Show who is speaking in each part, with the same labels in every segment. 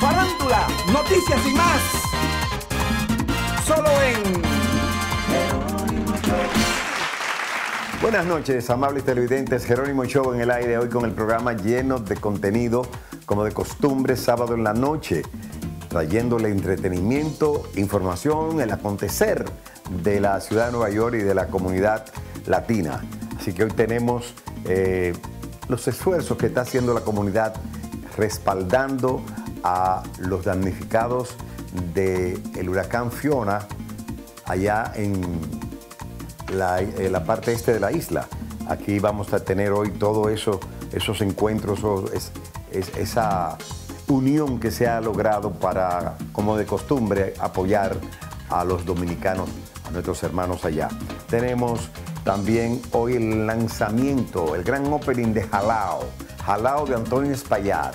Speaker 1: farándula, noticias y más. Solo en
Speaker 2: Buenas noches, amables televidentes. Jerónimo Show en el aire hoy con el programa lleno de contenido, como de costumbre, sábado en la noche, trayéndole entretenimiento, información, el acontecer de la ciudad de Nueva York y de la comunidad latina. Así que hoy tenemos eh, los esfuerzos que está haciendo la comunidad respaldando a los damnificados del huracán Fiona allá en la, parte este de la isla. Aquí vamos a tener hoy todo eso, esos encuentros, es, es, esa unión que se ha logrado para, como de costumbre, apoyar a los dominicanos, a nuestros hermanos allá. Tenemos también hoy el lanzamiento, el gran opening de Jalao, Jalao de Antonio Espaillat,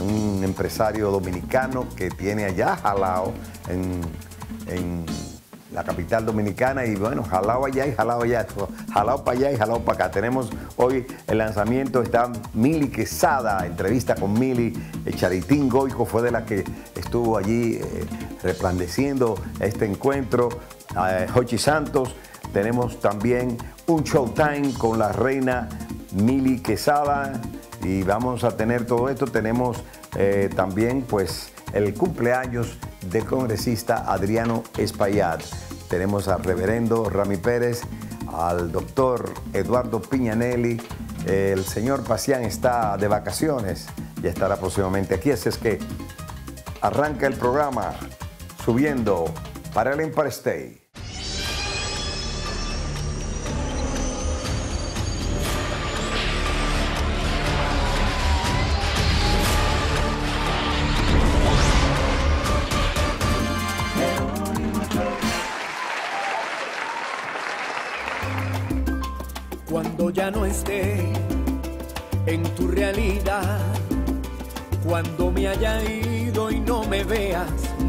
Speaker 2: un empresario dominicano que tiene allá Jalao en, en la capital dominicana y bueno, jalao allá y jalao allá, jalao para allá y jalao para acá. Tenemos hoy el lanzamiento, está Mili Quesada, entrevista con Mili, Charitín Goico fue de la que estuvo allí eh, resplandeciendo este encuentro, eh, Santos, tenemos también un showtime con la reina Mili Quesada y vamos a tener todo esto, tenemos eh, también pues el cumpleaños del congresista Adriano Espaillat. Tenemos al reverendo Rami Pérez, al doctor Eduardo Piñanelli. El señor Pacián está de vacaciones y estará próximamente aquí. Así es que arranca el programa subiendo para el Empire State.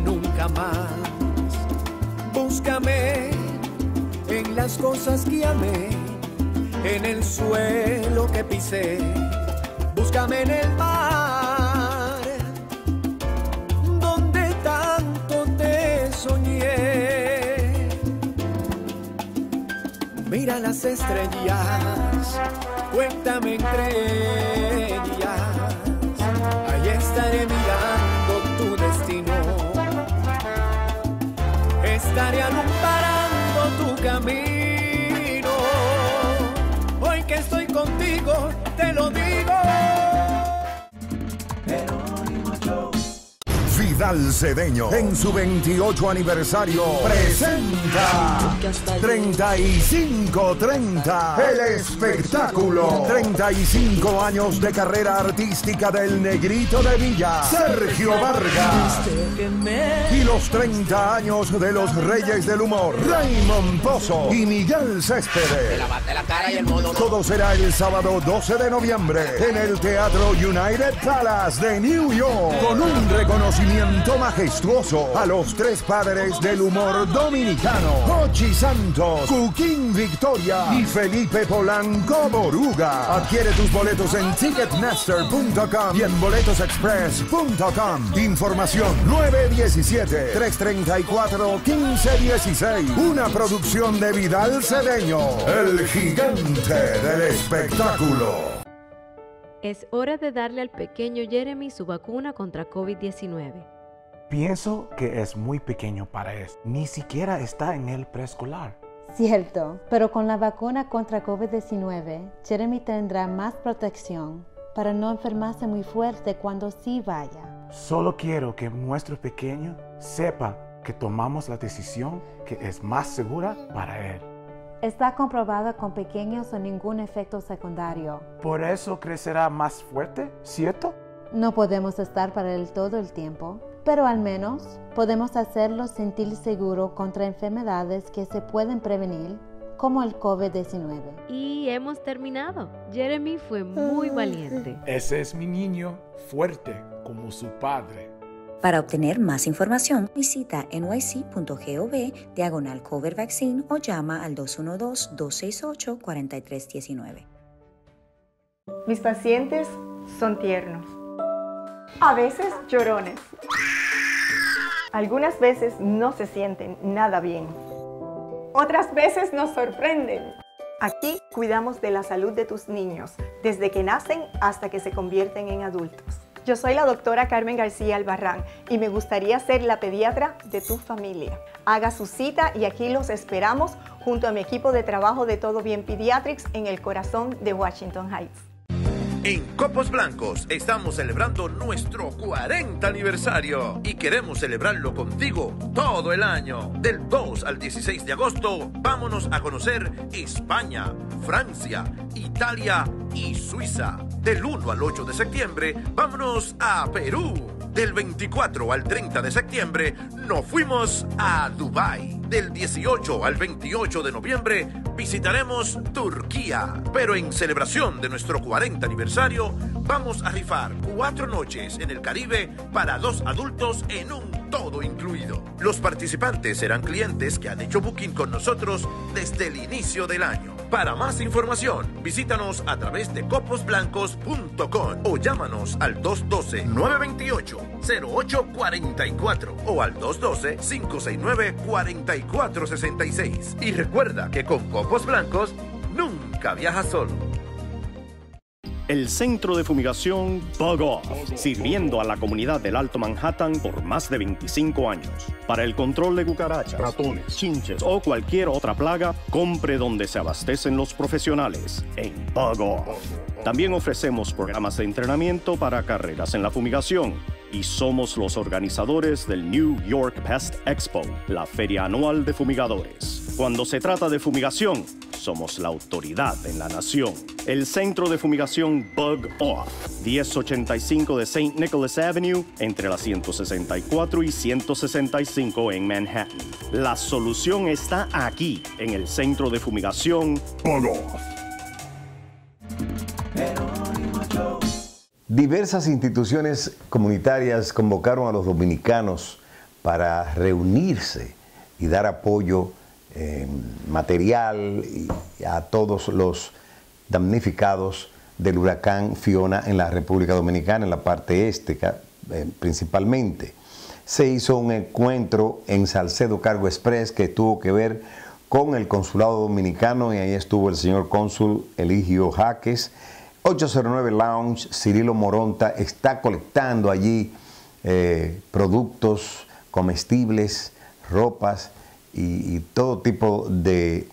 Speaker 3: Nunca más. Búscame en las cosas que amé, en el suelo que pisé, búscame en el mar, donde tanto te soñé. Mira las estrellas cuéntame entre contigo, te lo digo.
Speaker 4: Vidal Cedeño en su 28 aniversario presenta 3530 el espectáculo. 35 años de carrera artística del negrito de Villa Sergio Vargas. Y los 30 años de los Reyes del Humor Raymond Pozo y Miguel Céspedes. Todo será el sábado 12 de noviembre en el Teatro United Palace de New York. Con un reconocimiento majestuoso a los tres padres del humor dominicano, Hochi Santos, Cuquín Victoria y Felipe Polanco Boruga. Adquiere tus boletos en ticketmaster.com y en boletosexpress.com. Información 917-334-1516. Una producción de Vidal Cedeño, el gigante del espectáculo.
Speaker 5: Es hora de darle al pequeño Jeremy su vacuna contra COVID-19.
Speaker 6: Pienso que es muy pequeño para eso. Ni siquiera está en el preescolar.
Speaker 7: Cierto, pero con la vacuna contra COVID-19, Jeremy tendrá más protección para no enfermarse muy fuerte cuando sí vaya.
Speaker 6: Solo quiero que nuestro pequeño sepa que tomamos la decisión que es más segura para él.
Speaker 7: Está comprobado con pequeños o ningún efecto secundario.
Speaker 6: ¿Por eso crecerá más fuerte, cierto?
Speaker 7: No podemos estar para él todo el tiempo, pero al menos podemos hacerlo sentir seguro contra enfermedades que se pueden prevenir, como el COVID-19.
Speaker 5: Y hemos terminado. Jeremy fue muy valiente.
Speaker 8: Ese es mi niño, fuerte como su padre.
Speaker 9: Para obtener más información, visita nyc.gov diagonal cover vaccine o llama al 212-268-4319.
Speaker 10: Mis pacientes son tiernos A veces llorones. Algunas veces no se sienten nada bien. Otras veces nos sorprenden. Aquí cuidamos de la salud de tus niños, desde que nacen hasta que se convierten en adultos. Yo soy la doctora Carmen García Albarrán y me gustaría ser la pediatra de tu familia. Haga su cita y aquí los esperamos junto a mi equipo de trabajo de Todo Bien Pediatrics en el corazón de Washington Heights.
Speaker 11: En Copos Blancos estamos celebrando nuestro 40 aniversario y queremos celebrarlo contigo todo el año. Del 2 al 16 de agosto, vámonos a conocer España, Francia, Italia y Suiza. Del 1 al 8 de septiembre, vámonos a Perú. Del 24 al 30 de septiembre, nos fuimos a Dubái. Del 18 al 28 de noviembre visitaremos Turquía. Pero en celebración de nuestro 40 aniversario, vamos a rifar cuatro noches en el Caribe para dos adultos en un todo incluido. Los participantes serán clientes que han hecho booking con nosotros desde el inicio del año. Para más información, visítanos a través de coposblancos.com o llámanos al 212-928-0844 o al 212-569-4466. Y recuerda que con Copos Blancos nunca viajas solo.
Speaker 12: El centro de fumigación Bug Off, sirviendo a la comunidad del Alto Manhattan por más de 25 años. Para el control de cucarachas, ratones, chinches o cualquier otra plaga, compre donde se abastecen los profesionales, en Bug Off. También ofrecemos programas de entrenamiento para carreras en la fumigación y somos los organizadores del New York Pest Expo, la feria anual de fumigadores. Cuando se trata de fumigación, somos la autoridad en la nación. El centro de fumigación Bug Off, 1085 de St. Nicholas Avenue, entre las 164 y 165 en Manhattan. La solución está aquí, en el centro de fumigación Bug Off.
Speaker 2: Diversas instituciones comunitarias convocaron a los dominicanos para reunirse y dar apoyo eh, material a todos los damnificados del huracán Fiona en la República Dominicana, en la parte este eh, principalmente. Se hizo un encuentro en Salcedo Cargo Express que tuvo que ver con el consulado dominicano y ahí estuvo el señor cónsul Eligio Jaques. 809 Lounge, Cirilo Moronta está colectando allí eh, productos comestibles, ropas y, todo tipo de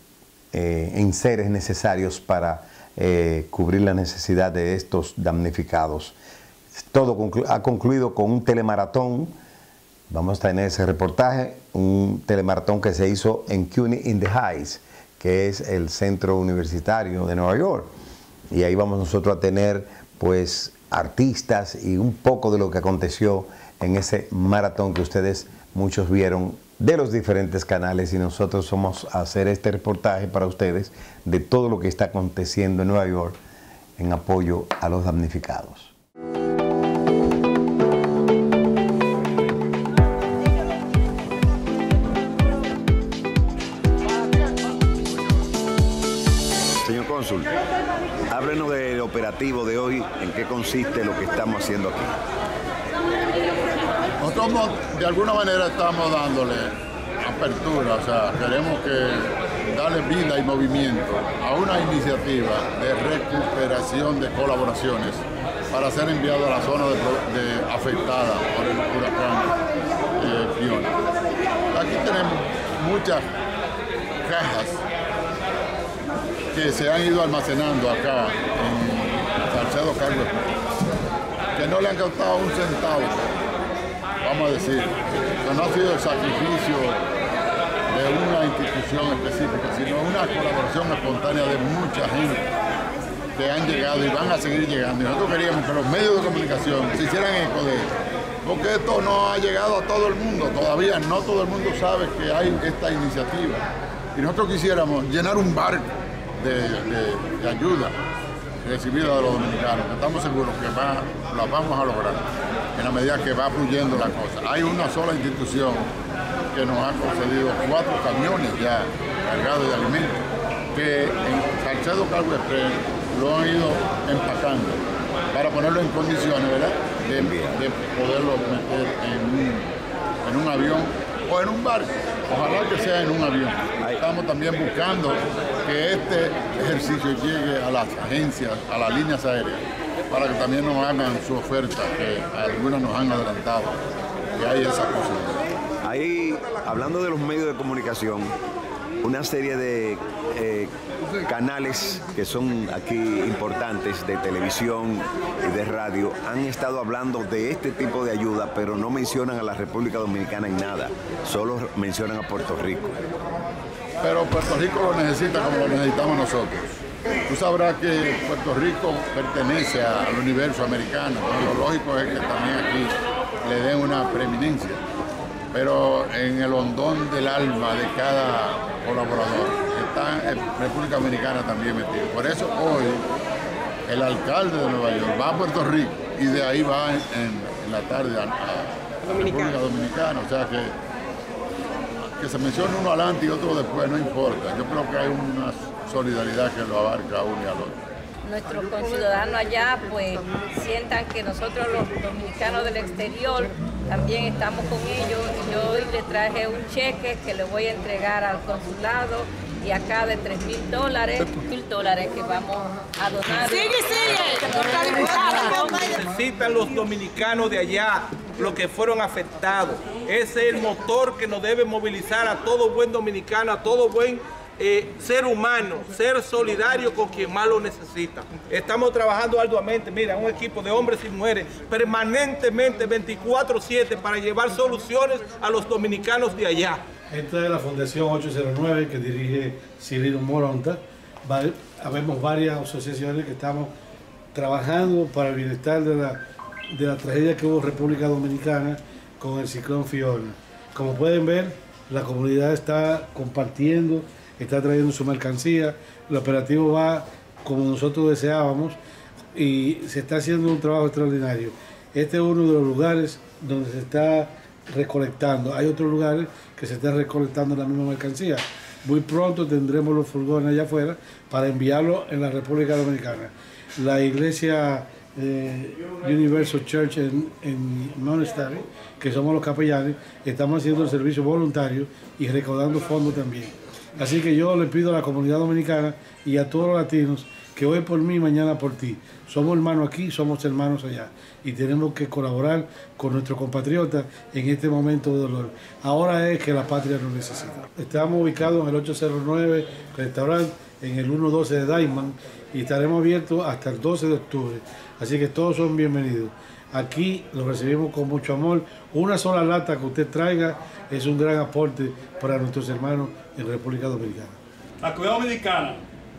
Speaker 2: eh, enseres necesarios para eh, cubrir la necesidad de estos damnificados. Todo ha concluido con un telemaratón. Vamos a tener ese reportaje, un telemaratón que se hizo en CUNY in the Heights, que es el centro universitario de Nueva York. Y ahí vamos nosotros a tener pues artistas y un poco de lo que aconteció en ese maratón que ustedes muchos vieron de los diferentes canales y nosotros somos a hacer este reportaje para ustedes de todo lo que está aconteciendo en Nueva York en apoyo a los damnificados. Háblenos del operativo de hoy, en qué consiste lo que estamos haciendo aquí.
Speaker 13: Nosotros de alguna manera estamos dándole apertura, o sea, queremos que darle vida y movimiento a una iniciativa de recuperación de colaboraciones para ser enviado a la zona de, afectada por el huracán eh, Fiona. Aquí tenemos muchas cajas que se han ido almacenando acá en Salcedo Carlos, que no le han costado un centavo vamos a decir, que no ha sido el sacrificio de una institución específica, sino una colaboración espontánea de mucha gente que han llegado y van a seguir llegando. Y nosotros queríamos que los medios de comunicación se hicieran eco de porque esto no ha llegado a todo el mundo, todavía no todo el mundo sabe que hay esta iniciativa. Y nosotros quisiéramos llenar un barco de, ayuda recibida de los dominicanos, que estamos seguros que va, la vamos a lograr en la medida que va fluyendo la cosa. Hay una sola institución que nos ha concedido cuatro camiones ya cargados de alimentos, que en Salcedo Cargo Express lo han ido empacando. para ponerlo en condiciones, ¿verdad? De, de poderlo meter en un, avión o en un barco. Ojalá que sea en un avión. Estamos también buscando que este ejercicio llegue a las agencias, a las líneas aéreas, para que también nos hagan su oferta, que algunas nos han adelantado, que hay esa posibilidad.
Speaker 2: Ahí, hablando de los medios de comunicación, una serie de eh, canales que son aquí importantes de televisión y de radio han estado hablando de este tipo de ayuda, pero no mencionan a la República Dominicana en nada, solo mencionan a Puerto Rico.
Speaker 13: Pero Puerto Rico lo necesita como lo necesitamos nosotros. Tú sabrás que Puerto Rico pertenece al universo americano, lo lógico es que también aquí le den una preeminencia pero en el hondón del alma de cada colaborador está en República Dominicana también metido. Por eso hoy el alcalde de Nueva York va a Puerto Rico y de ahí va en, la tarde a, República Dominicana. O sea que que se mencione uno adelante y otro después, no importa. Yo creo que hay una solidaridad que lo abarca a uno y al otro
Speaker 14: nuestros conciudadanos allá pues sientan que nosotros los dominicanos del exterior también estamos con ellos. Yo hoy le traje un cheque que le voy a entregar al consulado y acá de 3 mil dólares, mil dólares que vamos a donar.
Speaker 15: Sigue, sigue.
Speaker 16: Necesitan los dominicanos de allá, los que fueron afectados. Ese es el motor que nos debe movilizar a todo buen dominicano, a todo buen eh, ser humano, ser solidario con quien más lo necesita. Estamos trabajando arduamente, mira, un equipo de hombres y mujeres permanentemente 24/7 para llevar soluciones a los dominicanos de allá.
Speaker 17: Esta es la Fundación 809 que dirige Cirilo Moronta. Habemos varias asociaciones que estamos trabajando para el bienestar de la, de la tragedia que hubo en República Dominicana con el ciclón Fiona. Como pueden ver, la comunidad está compartiendo está trayendo su mercancía, el operativo va como nosotros deseábamos y se está haciendo un trabajo extraordinario. Este es uno de los lugares donde se está recolectando. Hay otros lugares que se están recolectando la misma mercancía. Muy pronto tendremos los furgones allá afuera para enviarlo en la República Dominicana. La iglesia eh, Universal Church en, en Monastery, que somos los capellanes, estamos haciendo el servicio voluntario y recaudando fondos también. Así que yo le pido a la comunidad dominicana y a todos los latinos que hoy por mí, mañana por ti. Somos hermanos aquí, somos hermanos allá. Y tenemos que colaborar con nuestros compatriotas en este momento de dolor. Ahora es que la patria nos necesita. Estamos ubicados en el 809 restaurante, en el 112 de Diamond, y estaremos abiertos hasta el 12 de octubre. Así que todos son bienvenidos. Aquí lo recibimos con mucho amor. Una sola lata que usted traiga es un gran aporte para nuestros hermanos en República Dominicana.
Speaker 18: La comunidad dominicana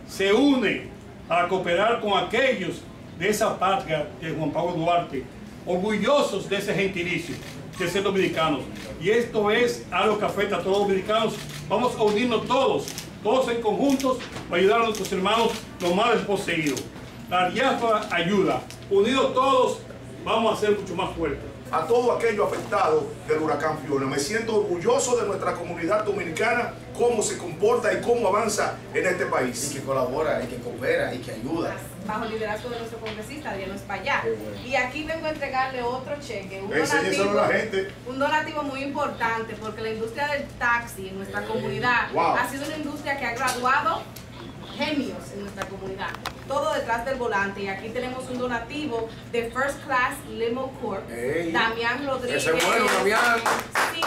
Speaker 18: se une a cooperar con aquellos de esa patria de Juan Pablo Duarte, orgullosos de ese gentilicio, de ser dominicanos. Y esto es algo que afecta a todos los dominicanos. Vamos a unirnos todos, todos en conjuntos, para ayudar a nuestros hermanos los más desposeídos. La diáspora ayuda. Unidos todos, vamos a ser mucho más fuertes.
Speaker 19: A todo aquello afectado del huracán Fiona. Me siento orgulloso de nuestra comunidad dominicana, cómo se comporta y cómo avanza en este país.
Speaker 20: Y que colabora, y que coopera, y que ayuda.
Speaker 21: Bajo liderazgo de nuestro congresista, Adriano Espaillat. Y aquí vengo a entregarle otro cheque, un donativo,
Speaker 19: la gente.
Speaker 21: un donativo muy importante, porque la industria del taxi en nuestra comunidad ha sido una industria que ha graduado genios en nuestra comunidad. Todo detrás del volante. Y aquí tenemos un donativo de First Class Limo Corp. Damián Rodríguez.
Speaker 20: Ese bueno, Damián.
Speaker 21: Sí,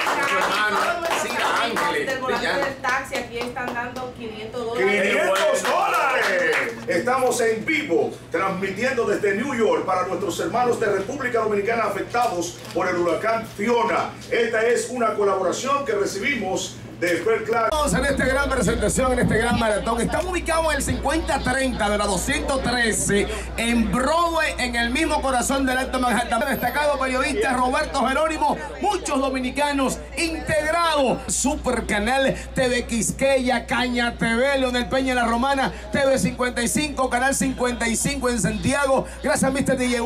Speaker 21: Ángeles. Del volante del taxi. Aquí están dando 500 dólares.
Speaker 19: 500 dólares. Estamos en vivo transmitiendo desde New York para nuestros hermanos de República Dominicana afectados por el huracán Fiona. Esta es una colaboración que recibimos Estamos
Speaker 20: en esta gran presentación, en este gran maratón. Estamos ubicados en el 5030 de la 213 en Broadway, en el mismo corazón del Alto Manhattan. Destacado periodista Roberto Jerónimo, muchos dominicanos integrados. Super Canal TV Quisqueya, Caña TV, Leonel Peña La Romana, TV 55, Canal 55 en Santiago. Gracias, Mr. DJ.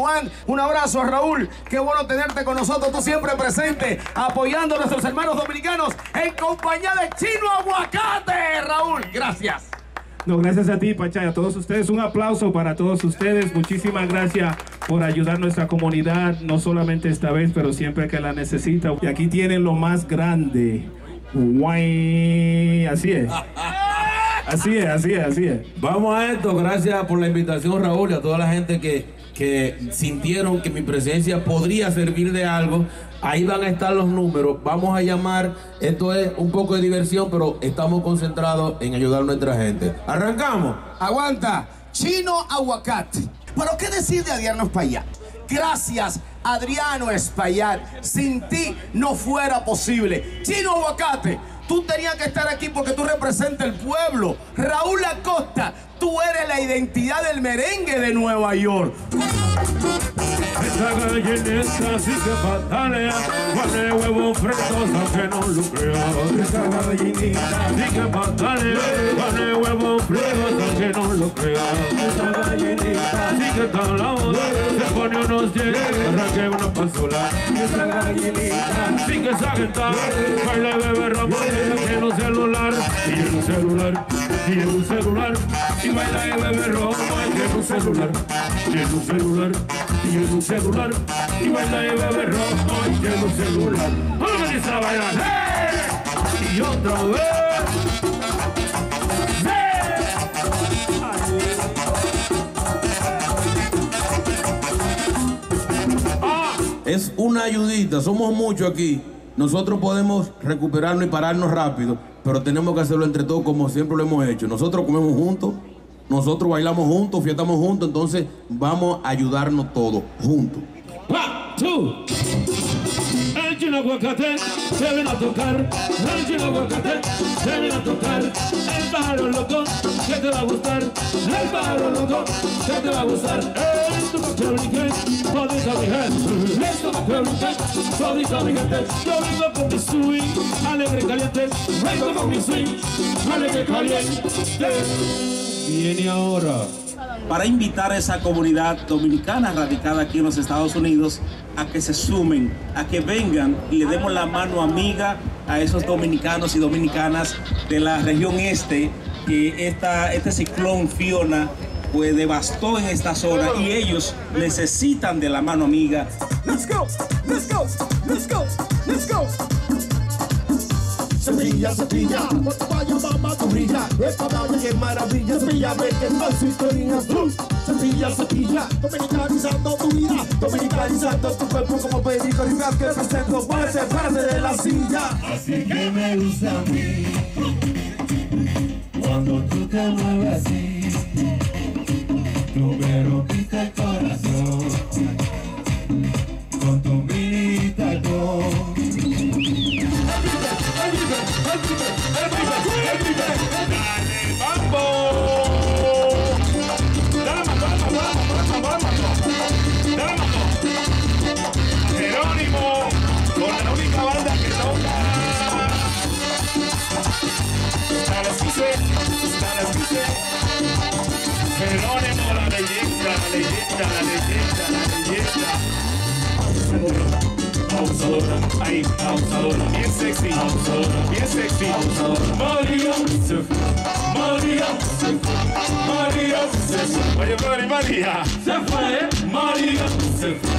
Speaker 20: Un abrazo a Raúl. Qué bueno tenerte con nosotros, tú siempre presente, apoyando a nuestros hermanos dominicanos en compañía de Chino Aguacate, Raúl. Gracias.
Speaker 15: No, gracias a ti, Pacha, y a todos ustedes. Un aplauso para todos ustedes. Muchísimas gracias por ayudar a nuestra comunidad, no solamente esta vez, pero siempre que la necesita. Y aquí tienen lo más grande. Guay. Así es. Así es, así es, así es.
Speaker 22: Vamos a esto, gracias por la invitación Raúl y a toda la gente que, que sintieron que mi presencia podría servir de algo. Ahí van a estar los números, vamos a llamar, esto es un poco de diversión, pero estamos concentrados en ayudar a nuestra gente. Arrancamos.
Speaker 20: Aguanta, chino aguacate. Pero qué decir de Adriano Espaillat. Gracias, Adriano Espaillat. Sin ti no fuera posible. Chino aguacate. Tú tenías que estar aquí porque tú representas el pueblo. Raúl Acosta, tú eres la identidad del merengue de Nueva York.
Speaker 23: Esta gallineta sí que patalea, pone huevos fritos aunque no lo crea. Esta gallinita sí que patalea, pone huevos fritos aunque no lo crea. Esta gallinita sí que está la se pone unos hielos, arranque una pasola. Esta gallinita sí que sabe estar, baila y bebe ramón, tiene un celular, tiene un celular, tiene un celular, y baila y bebe romo, tiene un celular, tiene un celular, tiene un celular, y baila y bebe romo, tiene un celular. ¡Vamos a bailar! ¡Eh! Y otra vez.
Speaker 22: Es una ayudita, somos muchos aquí. Nosotros podemos recuperarnos y pararnos rápido, pero tenemos que hacerlo entre todos como siempre lo hemos hecho. Nosotros comemos juntos, nosotros bailamos juntos, fiestamos juntos, entonces vamos a ayudarnos todos, juntos.
Speaker 23: One, two. El aguacate se viene a tocar. El aguacate se viene a tocar. El pájaro loco que te va a gustar. El pájaro loco que te va a gustar. Esto me quiero brincar, todita mi gente. Esto me quiero brincar, todita mi gente. Yo vengo con mi swing, alegre caliente. Vengo con mi swing, alegre caliente.
Speaker 24: Viene ahora para invitar a esa comunidad dominicana radicada aquí en los Estados Unidos a que se sumen, a que vengan y le demos la mano amiga a esos dominicanos y dominicanas de la región este, que esta, este ciclón Fiona pues devastó en esta zona y ellos necesitan de la mano amiga.
Speaker 25: Let's go, let's go, let's go, let's go. Cepilla, cepilla, cuando vaya mamá tu brilla. Esta que maravilla, cepilla, ve que no es historia azul. Cepilla, cepilla, dominicanizando tu vida Dominicanizando tu cuerpo como perico rival que presento Muévete, párate de la silla.
Speaker 23: Así que me gusta a mí Cuando tú te mueves así Tú me rompiste el corazón Con tu con
Speaker 26: la banda que toca. Hasta las 15, hasta las 15. Jerónimo, la leyenda, la leyenda, la leyenda, la leyenda. Abusadora, ahí, abusadora, bien sexy, abusadora, bien sexy, abusadora. María se María se fue, ¿eh? María se fue. Oye, María, María se fue, María se fue,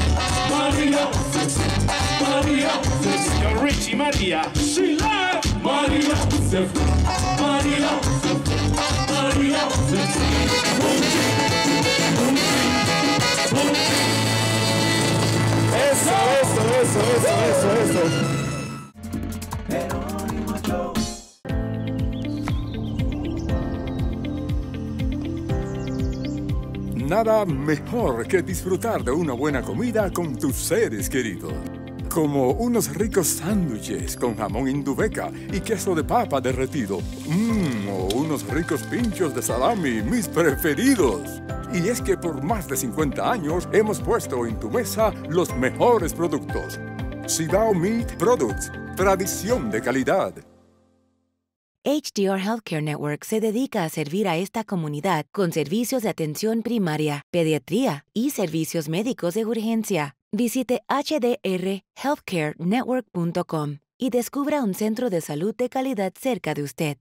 Speaker 26: María se fue, Señor Richie, fue. Boom, boom, boom, boom. Eso, eso, eso, eso, eso, eso.
Speaker 27: Nada mejor que disfrutar de una buena comida con tus seres queridos. Como unos ricos sándwiches con jamón indubeca y queso de papa derretido. Mmm, o unos ricos pinchos de salami, mis preferidos. Y es que por más de 50 años hemos puesto en tu mesa los mejores productos. Sibao Meat Products, tradición de calidad.
Speaker 28: HDR Healthcare Network se dedica a servir a esta comunidad con servicios de atención primaria, pediatría y servicios médicos de urgencia. Visite hdrhealthcarenetwork.com y descubra un centro de salud de calidad cerca de usted.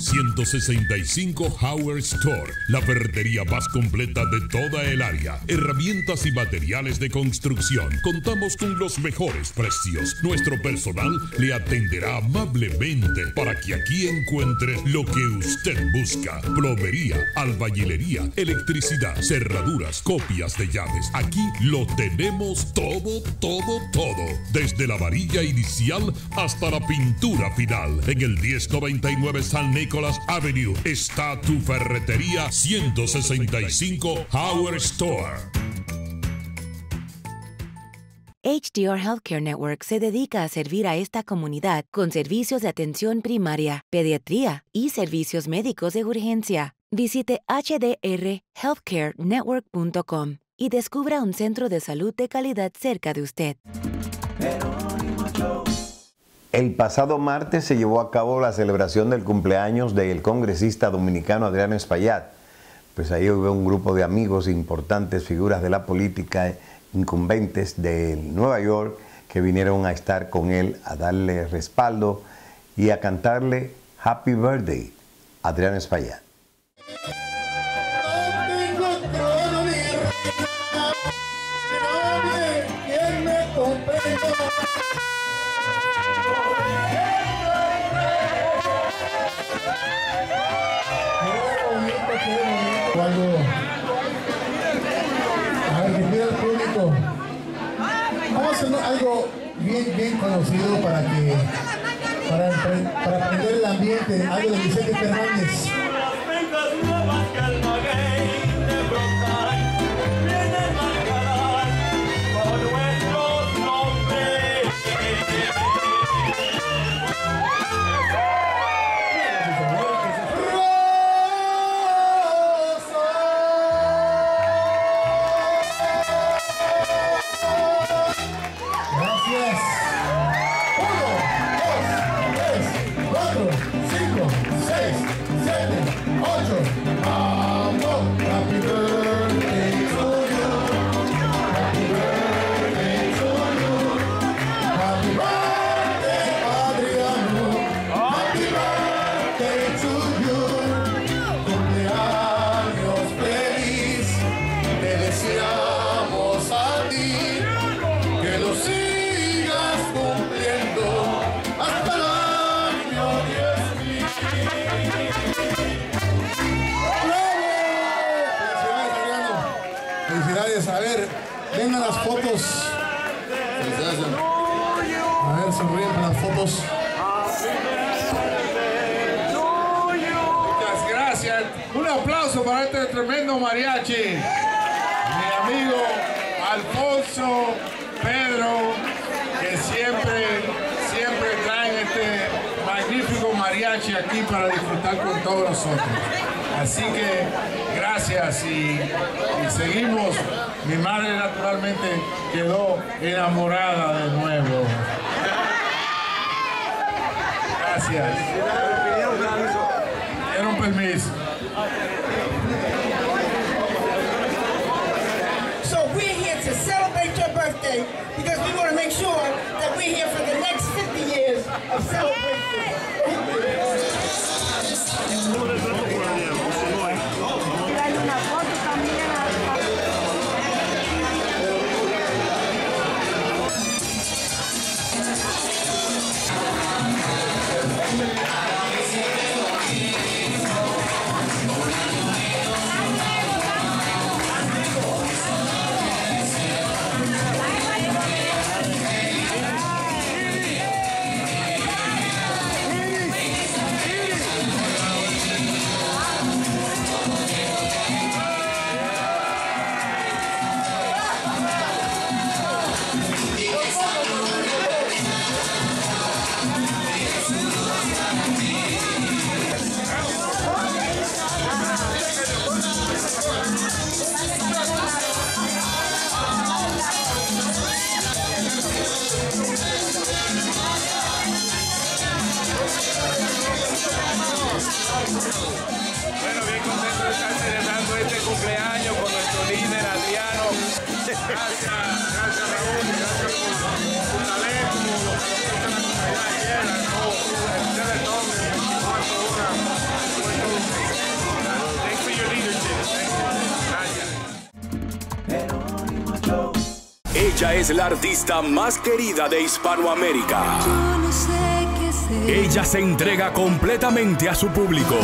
Speaker 29: 165 Howard Store, la ferretería más completa de toda el área. Herramientas y materiales de construcción. Contamos con los mejores precios. Nuestro personal le atenderá amablemente para que aquí encuentre lo que usted busca. Plomería, albañilería, electricidad, cerraduras, copias de llaves. Aquí lo tenemos todo, todo, todo. Desde la varilla inicial hasta la pintura final. En el 1099 San Avenue está tu ferretería 165 Howard Store.
Speaker 28: HDR Healthcare Network se dedica a servir a esta comunidad con servicios de atención primaria, pediatría y servicios médicos de urgencia. Visite hdrhealthcarenetwork.com y descubra un centro de salud de calidad cerca de usted.
Speaker 2: El pasado martes se llevó a cabo la celebración del cumpleaños del congresista dominicano Adriano Espaillat. Pues ahí hubo un grupo de amigos importantes, figuras de la política incumbentes de Nueva York que vinieron a estar con él, a darle respaldo y a cantarle Happy Birthday, Adriano Espaillat.
Speaker 25: Cuando vamos a hacer algo bien, bien conocido para que para, para aprender el ambiente, algo de Vicente Fernández.
Speaker 30: Tremendo mariachi. Mi amigo Alfonso, Pedro, que siempre, siempre traen este magnífico mariachi aquí para disfrutar con todos nosotros. Así que gracias y, y seguimos. Mi madre naturalmente quedó enamorada de nuevo. Gracias. Era un permiso.
Speaker 18: Birthday because we want to make sure that we're here for the next 50 years of celebration.
Speaker 31: Ella es la artista más querida de Hispanoamérica. Ella se entrega completamente a su público.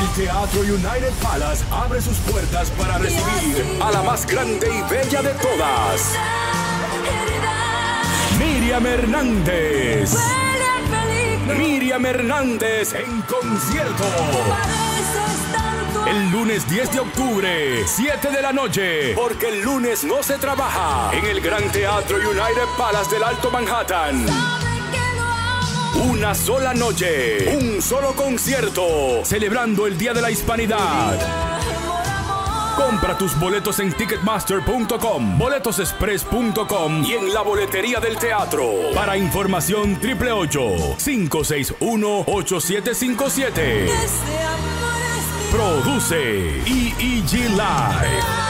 Speaker 31: El Teatro United Palace abre sus puertas para recibir a la más grande y bella de todas. Miriam Hernández. Miriam Hernández en concierto. El lunes 10 de octubre, 7 de la noche, porque el lunes no se trabaja en el Gran Teatro United Palace del Alto Manhattan. Una sola noche, un solo concierto, celebrando el Día de la Hispanidad. Compra tus boletos en ticketmaster.com, boletosexpress.com y en la boletería del teatro. Para información 888-561-8757. Produce EEG Live.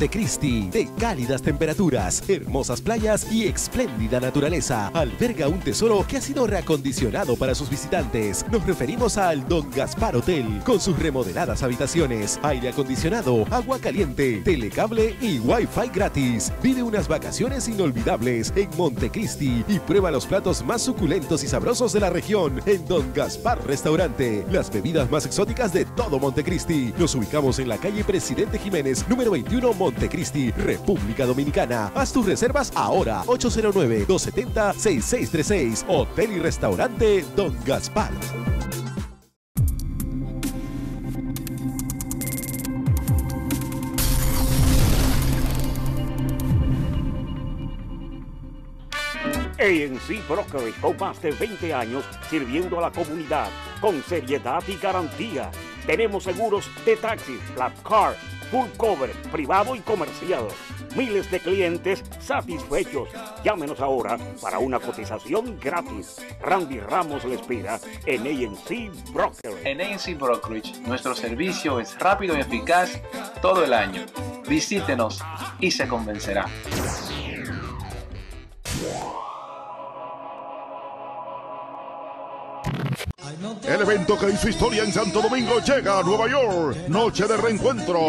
Speaker 32: Montecristi, de cálidas temperaturas, hermosas playas y espléndida naturaleza, alberga un tesoro que ha sido reacondicionado para sus visitantes. Nos referimos al Don Gaspar Hotel, con sus remodeladas habitaciones, aire acondicionado, agua caliente, telecable y wifi gratis. Vive unas vacaciones inolvidables en Montecristi y prueba los platos más suculentos y sabrosos de la región en Don Gaspar Restaurante. Las bebidas más exóticas de todo Montecristi. Nos ubicamos en la calle Presidente Jiménez, número 21 Montecristi, República Dominicana. Haz tus reservas ahora. 809-270-6636. Hotel y Restaurante Don Gaspar.
Speaker 33: ANC Brokerage con más de 20 años sirviendo a la comunidad con seriedad y garantía. Tenemos seguros de taxis, flat car, full cover, privado y comercial. Miles de clientes satisfechos. Llámenos ahora para una cotización gratis. Randy Ramos le espera en ANC Brokerage.
Speaker 34: En ANC Brokerage, nuestro servicio es rápido y eficaz todo el año. Visítenos y se convencerá.
Speaker 19: El evento que hizo historia en Santo Domingo llega a Nueva York. Noche de reencuentros.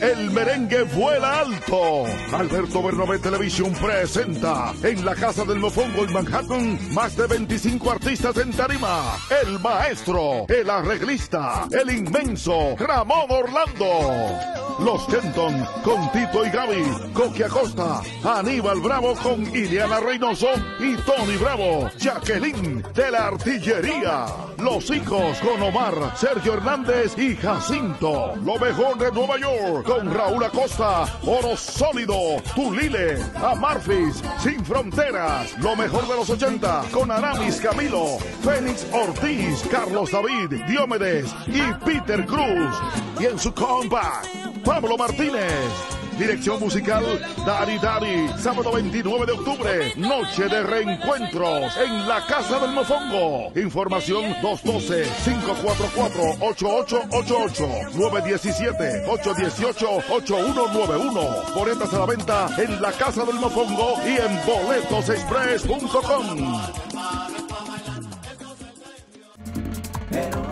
Speaker 19: El merengue vuela alto. Alberto Bernabé Television presenta en la Casa del Mofongo en Manhattan más de 25 artistas en tarima. El maestro, el arreglista, el inmenso Ramón Orlando. Los Kenton con Tito y Gaby, Coqui Acosta, Aníbal Bravo con Ileana Reynoso y Tony Bravo, Jacqueline de la Artillería. Los hijos con Omar, Sergio Hernández y Jacinto. Lo mejor de Nueva York con Raúl Acosta, Oro Sólido, Tulile, Amarfis, Sin Fronteras. Lo mejor de los 80 con Aramis Camilo, Fénix Ortiz, Carlos David, Diomedes y Peter Cruz. Y en su comeback, Pablo Martínez. Dirección musical Dari Dari, sábado 29 de octubre, noche de reencuentros en la Casa del Mofongo. Información 212-544-8888, 917-818-8191. Boletas a la venta en la Casa del Mofongo y en boletosexpress.com.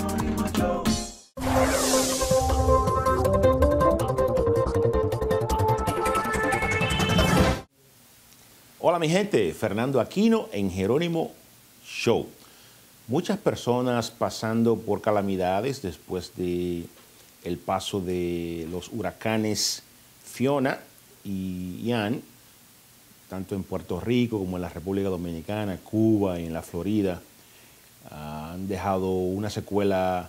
Speaker 35: Hola mi gente, Fernando Aquino en Jerónimo Show. Muchas personas pasando por calamidades después de el paso de los huracanes Fiona y Ian, tanto en Puerto Rico como en la República Dominicana, Cuba y en la Florida, han dejado una secuela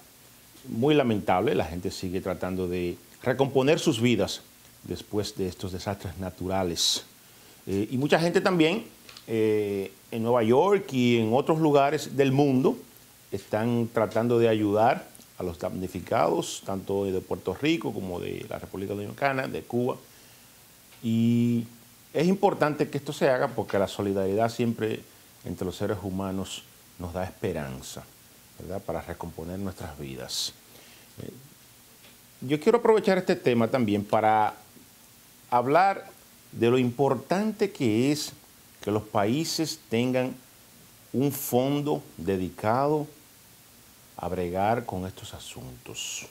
Speaker 35: muy lamentable. La gente sigue tratando de recomponer sus vidas después de estos desastres naturales. Eh, y mucha gente también eh, en Nueva York y en otros lugares del mundo están tratando de ayudar a los damnificados, tanto de Puerto Rico como de la República Dominicana, de Cuba. Y es importante que esto se haga porque la solidaridad siempre entre los seres humanos nos da esperanza, ¿verdad? Para recomponer nuestras vidas. Eh, yo quiero aprovechar este tema también para hablar de lo importante que es que los países tengan un fondo dedicado a bregar con estos asuntos.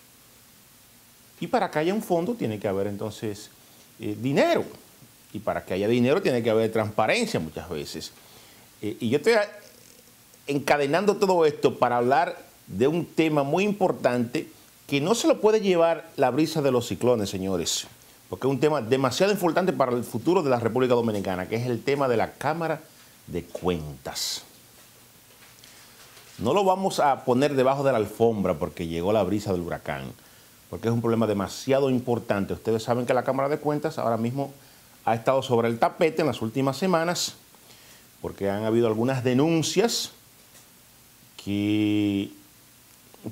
Speaker 35: Y para que haya un fondo tiene que haber entonces eh, dinero. Y para que haya dinero tiene que haber transparencia muchas veces. Eh, y yo estoy encadenando todo esto para hablar de un tema muy importante que no se lo puede llevar la brisa de los ciclones, señores, porque es un tema demasiado importante para el futuro de la República Dominicana, que es el tema de la Cámara de Cuentas. No lo vamos a poner debajo de la alfombra porque llegó la brisa del huracán, porque es un problema demasiado importante. Ustedes saben que la Cámara de Cuentas ahora mismo ha estado sobre el tapete en las últimas semanas, porque han habido algunas denuncias que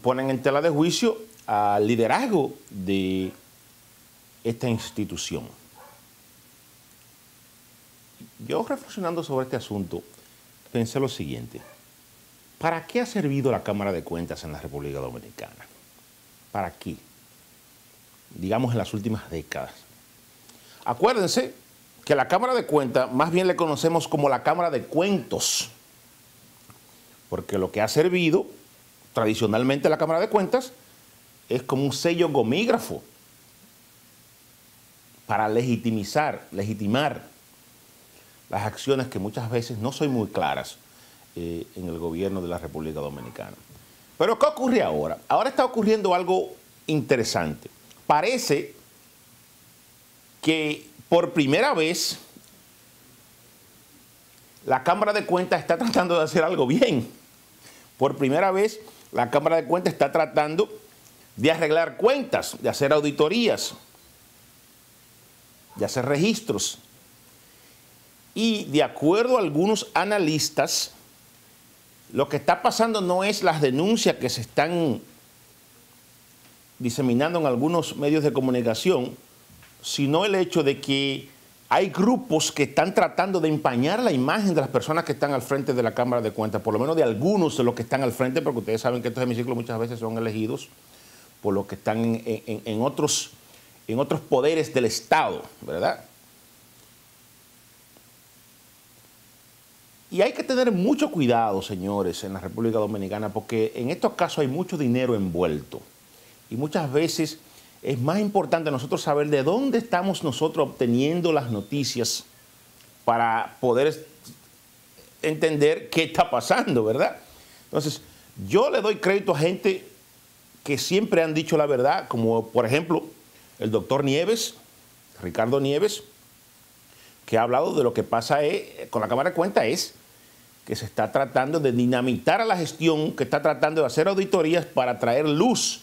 Speaker 35: ponen en tela de juicio al liderazgo de esta institución. Yo reflexionando sobre este asunto, pensé lo siguiente. ¿Para qué ha servido la Cámara de Cuentas en la República Dominicana? ¿Para qué? Digamos en las últimas décadas. Acuérdense que la Cámara de Cuentas más bien le conocemos como la Cámara de Cuentos porque lo que ha servido tradicionalmente la Cámara de Cuentas es como un sello gomígrafo para legitimizar, legitimar las acciones que muchas veces no son muy claras eh, en el gobierno de la República Dominicana. Pero ¿qué ocurre ahora? Ahora está ocurriendo algo interesante. Parece que por primera vez la Cámara de Cuentas está tratando de hacer algo bien. Por primera vez, la Cámara de Cuentas está tratando de arreglar cuentas, de hacer auditorías, de hacer registros. Y de acuerdo a algunos analistas, lo que está pasando no es las denuncias que se están diseminando en algunos medios de comunicación, sino el hecho de que hay grupos que están tratando de empañar la imagen de las personas que están al frente de la Cámara de Cuentas, por lo menos de algunos de los que están al frente, porque ustedes saben que estos hemiciclos muchas veces son elegidos por los que están en, otros, en otros poderes del Estado, ¿verdad? Y hay que tener mucho cuidado, señores, en la República Dominicana, porque en estos casos hay mucho dinero envuelto. Y muchas veces es más importante nosotros saber de dónde estamos nosotros obteniendo las noticias para poder entender qué está pasando, ¿verdad? Entonces, yo le doy crédito a gente que siempre han dicho la verdad, como por ejemplo el doctor Nieves, Ricardo Nieves, que ha hablado de lo que pasa eh, con la Cámara de Cuentas, es que se está tratando de dinamitar a la gestión, que está tratando de hacer auditorías para traer luz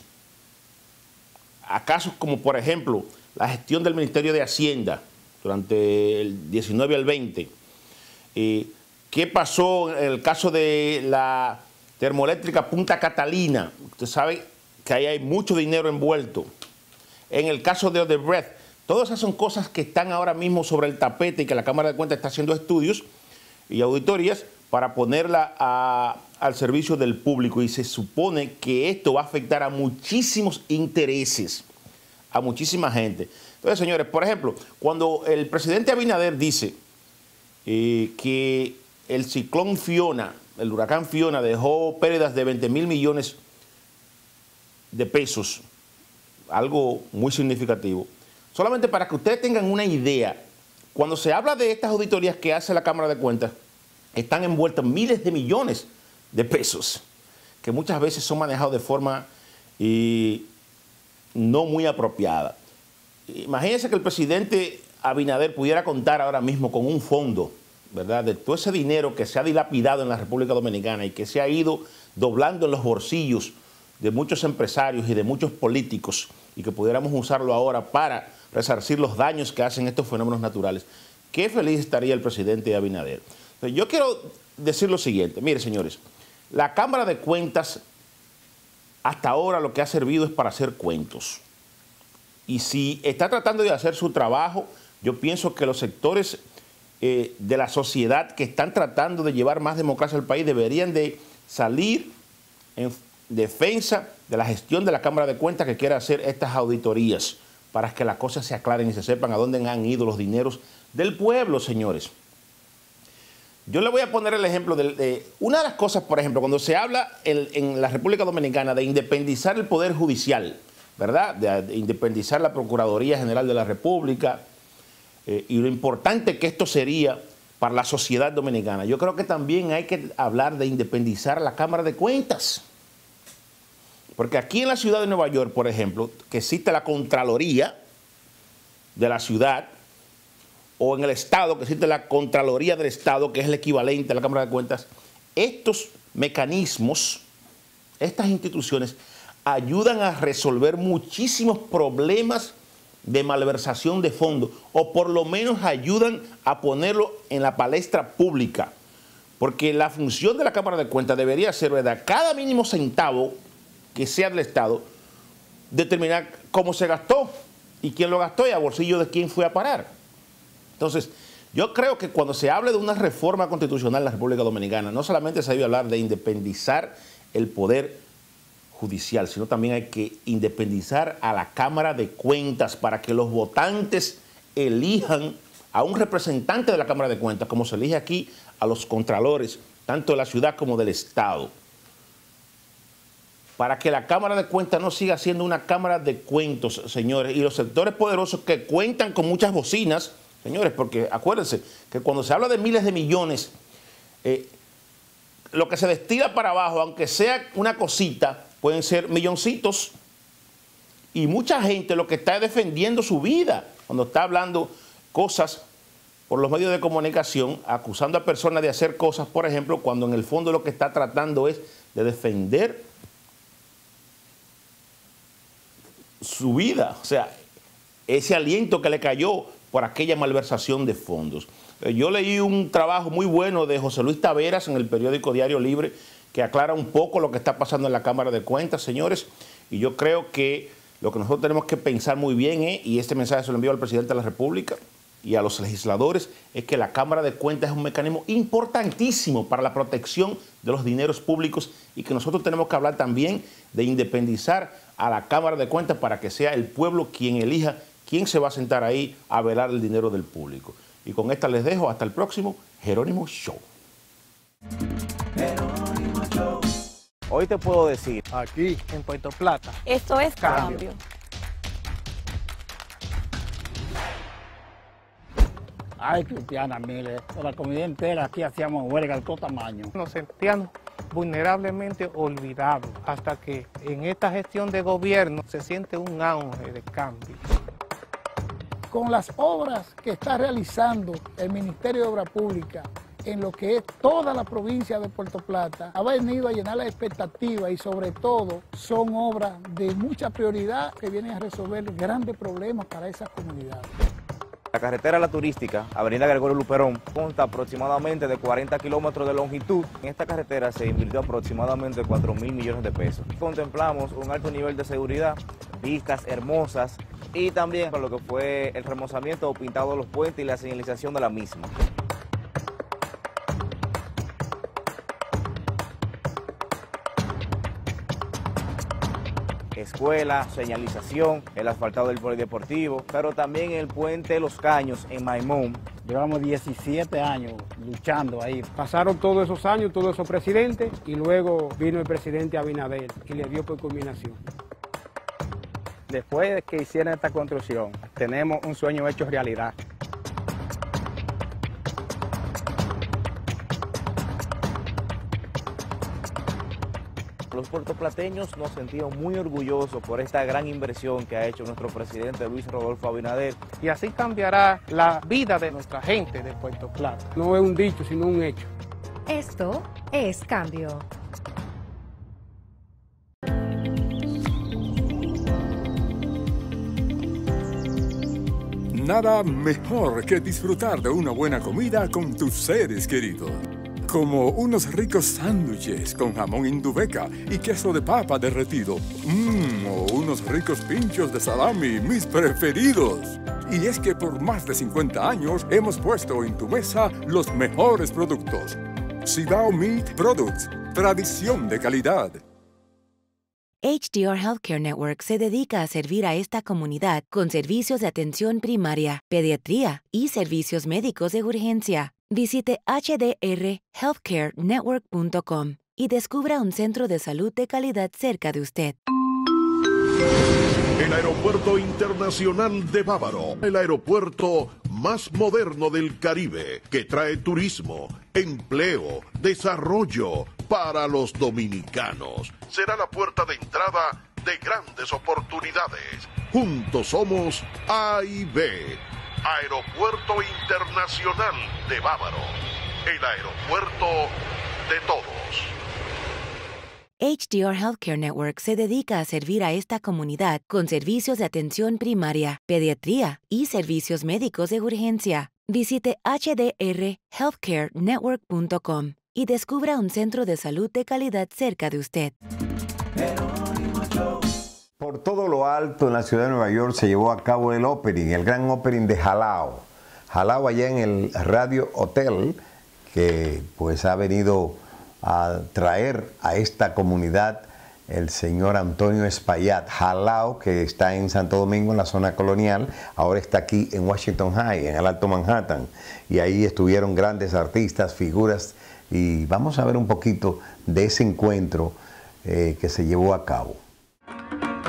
Speaker 35: a casos como, por ejemplo, la gestión del Ministerio de Hacienda durante el 19 al 20. Eh, ¿Qué pasó en el caso de la termoeléctrica Punta Catalina? Usted sabe que ahí hay mucho dinero envuelto. En el caso de Odebrecht, todas esas son cosas que están ahora mismo sobre el tapete y que la Cámara de Cuentas está haciendo estudios y auditorías para ponerla al servicio del público y se supone que esto va a afectar a muchísimos intereses, a muchísima gente. Entonces, señores, por ejemplo, cuando el presidente Abinader dice eh, que el ciclón Fiona, el huracán Fiona, dejó pérdidas de 20 mil millones de pesos, algo muy significativo, solamente para que ustedes tengan una idea, cuando se habla de estas auditorías que hace la Cámara de Cuentas, están envueltos miles de millones de pesos que muchas veces son manejados de forma no muy apropiada. Imagínense que el presidente Abinader pudiera contar ahora mismo con un fondo, ¿verdad? De todo ese dinero que se ha dilapidado en la República Dominicana y que se ha ido doblando en los bolsillos de muchos empresarios y de muchos políticos y que pudiéramos usarlo ahora para resarcir los daños que hacen estos fenómenos naturales. Qué feliz estaría el presidente Abinader. Yo quiero decir lo siguiente, mire señores, la Cámara de Cuentas hasta ahora lo que ha servido es para hacer cuentos. Y si está tratando de hacer su trabajo, yo pienso que los sectores eh, de la sociedad que están tratando de llevar más democracia al país deberían de salir en defensa de la gestión de la Cámara de Cuentas que quiere hacer estas auditorías para que las cosas se aclaren y se sepan a dónde han ido los dineros del pueblo, señores. Yo le voy a poner el ejemplo de, una de las cosas, por ejemplo, cuando se habla en, la República Dominicana de independizar el Poder Judicial, ¿verdad? De, de independizar la Procuraduría General de la República eh, y lo importante que esto sería para la sociedad dominicana. Yo creo que también hay que hablar de independizar la Cámara de Cuentas. Porque aquí en la ciudad de Nueva York, por ejemplo, que existe la Contraloría de la ciudad, o en el Estado, que existe la Contraloría del Estado, que es el equivalente a la Cámara de Cuentas, estos mecanismos, estas instituciones, ayudan a resolver muchísimos problemas de malversación de fondos, o por lo menos ayudan a ponerlo en la palestra pública. Porque la función de la Cámara de Cuentas debería ser, ¿verdad? Cada mínimo centavo que sea del Estado, determinar cómo se gastó y quién lo gastó y a bolsillo de quién fue a parar. Entonces, yo creo que cuando se hable de una reforma constitucional en la República Dominicana, no solamente se debe hablar de independizar el poder judicial, sino también hay que independizar a la Cámara de Cuentas para que los votantes elijan a un representante de la Cámara de Cuentas, como se elige aquí a los contralores, tanto de la ciudad como del Estado. Para que la Cámara de Cuentas no siga siendo una Cámara de cuentos, señores, y los sectores poderosos que cuentan con muchas bocinas, señores, porque acuérdense que cuando se habla de miles de millones, eh, lo que se destila para abajo, aunque sea una cosita, pueden ser milloncitos. Y mucha gente lo que está es defendiendo su vida cuando está hablando cosas por los medios de comunicación, acusando a personas de hacer cosas, por ejemplo, cuando en el fondo lo que está tratando es de defender su vida. O sea, ese aliento que le cayó por aquella malversación de fondos. Eh, yo leí un trabajo muy bueno de José Luis Taveras en el periódico Diario Libre que aclara un poco lo que está pasando en la Cámara de Cuentas, señores, y yo creo que lo que nosotros tenemos que pensar muy bien, es, y este mensaje se lo envío al presidente de la República y a los legisladores, es que la Cámara de Cuentas es un mecanismo importantísimo para la protección de los dineros públicos y que nosotros tenemos que hablar también de independizar a la Cámara de Cuentas para que sea el pueblo quien elija quién se va a sentar ahí a velar el dinero del público. Y con esta les dejo hasta el próximo Jerónimo Show.
Speaker 36: Hoy te puedo decir, aquí en Puerto Plata,
Speaker 37: esto es
Speaker 36: cambio.
Speaker 38: Ay, Cristiana, mire, la comunidad entera aquí hacíamos huelga de todo tamaño.
Speaker 39: Nos sentíamos vulnerablemente olvidados hasta que en esta gestión de gobierno se siente un auge de cambio.
Speaker 38: Con las obras que está realizando el Ministerio de Obra Pública, en lo que es toda la provincia de Puerto Plata, ha venido a llenar la expectativa y sobre todo son obras de mucha prioridad que vienen a resolver grandes problemas para esas comunidades.
Speaker 36: La carretera La Turística, Avenida Gregorio Luperón, consta aproximadamente de 40 kilómetros de longitud. En esta carretera se invirtió aproximadamente 4 mil millones de pesos. Contemplamos un alto nivel de seguridad, vistas hermosas y también con lo que fue el remozamiento o pintado de los puentes y la señalización de la misma. Escuela, señalización, el asfaltado del polideportivo, pero también el puente Los Caños en Maimón.
Speaker 38: Llevamos 17 años luchando ahí. Pasaron todos esos años, todos esos presidentes, y luego vino el presidente Abinader y le dio por culminación.
Speaker 36: Después de que hicieron esta construcción, tenemos un sueño hecho realidad. Los puertoplateños nos sentimos muy orgullosos por esta gran inversión que ha hecho nuestro presidente Luis Rodolfo Abinader.
Speaker 39: Y así cambiará la vida de nuestra gente de Puerto Plata.
Speaker 38: No es un dicho, sino un hecho.
Speaker 37: Esto es cambio.
Speaker 27: Nada mejor que disfrutar de una buena comida con tus seres queridos como unos ricos sándwiches con jamón indubeca y queso de papa derretido. Mmm, o unos ricos pinchos de salami, mis preferidos. Y es que por más de 50 años hemos puesto en tu mesa los mejores productos. Sibao Meat Products, tradición de calidad.
Speaker 28: HDR Healthcare Network se dedica a servir a esta comunidad con servicios de atención primaria, pediatría y servicios médicos de urgencia Visite hdrhealthcarenetwork.com y descubra un centro de salud de calidad cerca de usted.
Speaker 19: El Aeropuerto Internacional de Bávaro, el aeropuerto más moderno del Caribe, que trae turismo, empleo, desarrollo para los dominicanos. Será la puerta de entrada de grandes oportunidades. Juntos somos A y B. Aeropuerto Internacional de Bávaro, el aeropuerto de todos.
Speaker 28: HDR Healthcare Network se dedica a servir a esta comunidad con servicios de atención primaria, pediatría y servicios médicos de urgencia. Visite hdrhealthcarenetwork.com y descubra un centro de salud de calidad cerca de usted.
Speaker 2: Por todo lo alto en la ciudad de Nueva York se llevó a cabo el opening, el gran opening de Jalao. Jalao allá en el Radio Hotel, que pues ha venido a traer a esta comunidad el señor Antonio Espaillat Jalao, que está en Santo Domingo, en la zona colonial, ahora está aquí en Washington High, en el Alto Manhattan, y ahí estuvieron grandes artistas, figuras, y vamos a ver un poquito de ese encuentro eh, que se llevó a cabo.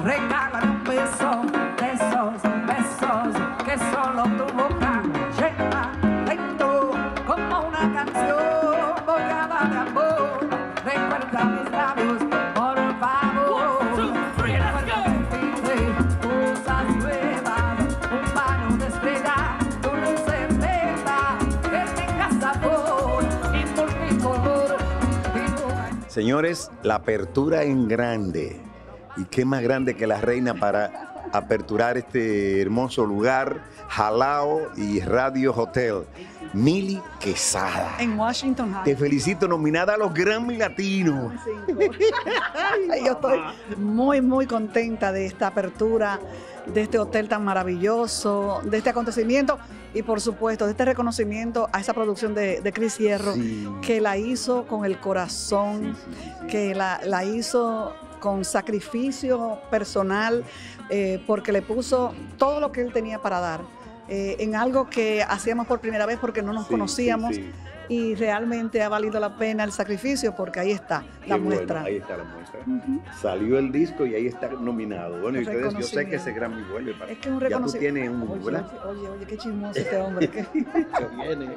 Speaker 1: Regálame un beso, besos, besos, que solo tu boca llena lento como una canción bogada de amor. Recuerda mis labios, por favor. Recuérdame cosas nuevas, un baño de estrella, dulce vela, que tenga sabor y multicolor.
Speaker 2: Señores, la apertura en grande. Y qué más grande que la reina para aperturar este hermoso lugar, Jalao y Radio Hotel. Mili Quesada.
Speaker 40: En Washington High.
Speaker 2: Te felicito, nominada a los Grammy Latinos.
Speaker 40: Yo estoy muy, muy contenta de esta apertura, de este hotel tan maravilloso, de este acontecimiento y por supuesto de este reconocimiento a esa producción de, de Chris Hierro que la hizo con el corazón, que la, la hizo con sacrificio personal, eh, porque le puso todo lo que él tenía para dar eh, en algo que hacíamos por primera vez porque no nos
Speaker 2: Sí,
Speaker 40: conocíamos.
Speaker 2: sí, sí.
Speaker 40: Y realmente ha valido la pena el sacrificio porque ahí está la
Speaker 2: Qué bueno,
Speaker 40: muestra.
Speaker 2: ahí está la muestra. Salió el disco y ahí está nominado. Bueno, y ustedes, yo sé que
Speaker 40: reconocimiento.
Speaker 2: ese Grammy vuelve para.
Speaker 40: Es que es un
Speaker 2: Ya tú
Speaker 40: reconocimiento.
Speaker 2: tienes un,
Speaker 40: Oye,
Speaker 2: ¿verdad?
Speaker 40: oye, oye, qué chismoso este hombre.
Speaker 2: viene,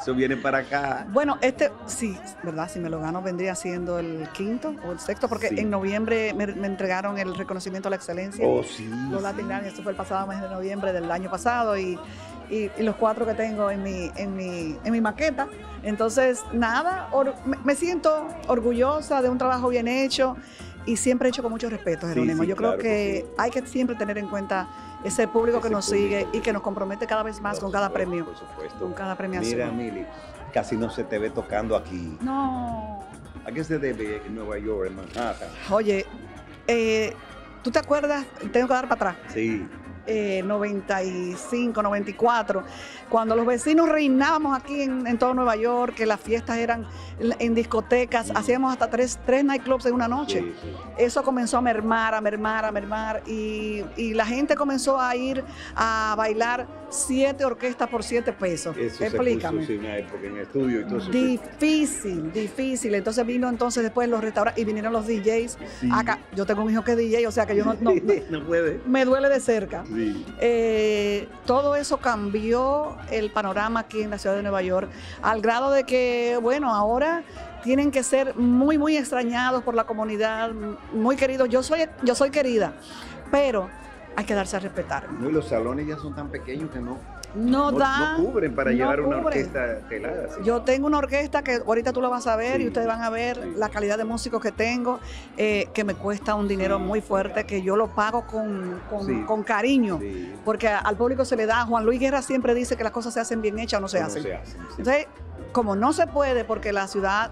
Speaker 2: eso viene para acá.
Speaker 40: Bueno, este, sí, ¿verdad? Si me lo gano, vendría siendo el quinto o el sexto, porque
Speaker 2: Sí.
Speaker 40: en noviembre me, me entregaron el reconocimiento a la excelencia.
Speaker 2: Oh, sí,
Speaker 40: Los Latin Grammy, esto fue el pasado mes de noviembre del año pasado y, y- y los cuatro que tengo en mi, en mi, en mi maqueta. Entonces, nada, or- me, siento orgullosa de un trabajo bien hecho y siempre hecho con mucho respeto, Jerónimo.
Speaker 2: sí,
Speaker 40: Yo
Speaker 2: claro
Speaker 40: creo
Speaker 2: que
Speaker 40: que hay que siempre tener en cuenta ese público que nos
Speaker 2: público.
Speaker 40: sigue y que nos compromete cada vez más con cada premio.
Speaker 2: Por supuesto.
Speaker 40: Con cada premiación.
Speaker 2: Mira, Mili, casi no se te ve tocando aquí.
Speaker 40: No.
Speaker 2: ¿A qué se debe en Nueva York, en Manhattan?
Speaker 40: Oye, eh, ¿tú te acuerdas? Tengo que dar para atrás.
Speaker 2: Sí.
Speaker 40: eh, 95, 94, cuando los vecinos reinábamos aquí en, en todo Nueva York, que las fiestas eran en, discotecas, hacíamos hasta tres, tres nightclubs en una noche. Eso comenzó a mermar, a mermar, a mermar, y, y la gente comenzó a ir a bailar siete orquestas por siete pesos.
Speaker 2: Eso
Speaker 40: Explícame.
Speaker 2: se puso sí, época en estudio y todo eso.
Speaker 40: Difícil, difícil. Entonces vino entonces después los restaurantes y vinieron los DJs. Acá, yo tengo un hijo que es DJ, o sea que yo no, no- no-
Speaker 2: puede.
Speaker 40: me duele de cerca. Eh, todo eso cambió el panorama aquí en la ciudad de Nueva York, al grado de que, bueno, ahora tienen que ser muy, muy extrañados por la comunidad, muy queridos. Yo soy, yo soy querida, pero hay que darse a respetar.
Speaker 2: No, y los salones ya son tan pequeños que no,
Speaker 40: No, da.
Speaker 2: no cubren para
Speaker 40: no
Speaker 2: llevar una orquesta telada.
Speaker 40: Yo tengo una orquesta que ahorita tú la vas a ver
Speaker 2: Sí,
Speaker 40: y ustedes van a ver la calidad de músicos que tengo, eh, que me cuesta un dinero muy fuerte, que yo lo pago con, con- cariño, porque al público se le da. Juan Luis Guerra siempre dice que las cosas se hacen bien hechas o no se hacen.
Speaker 2: se hacen.
Speaker 40: Entonces, como no se puede, porque la ciudad,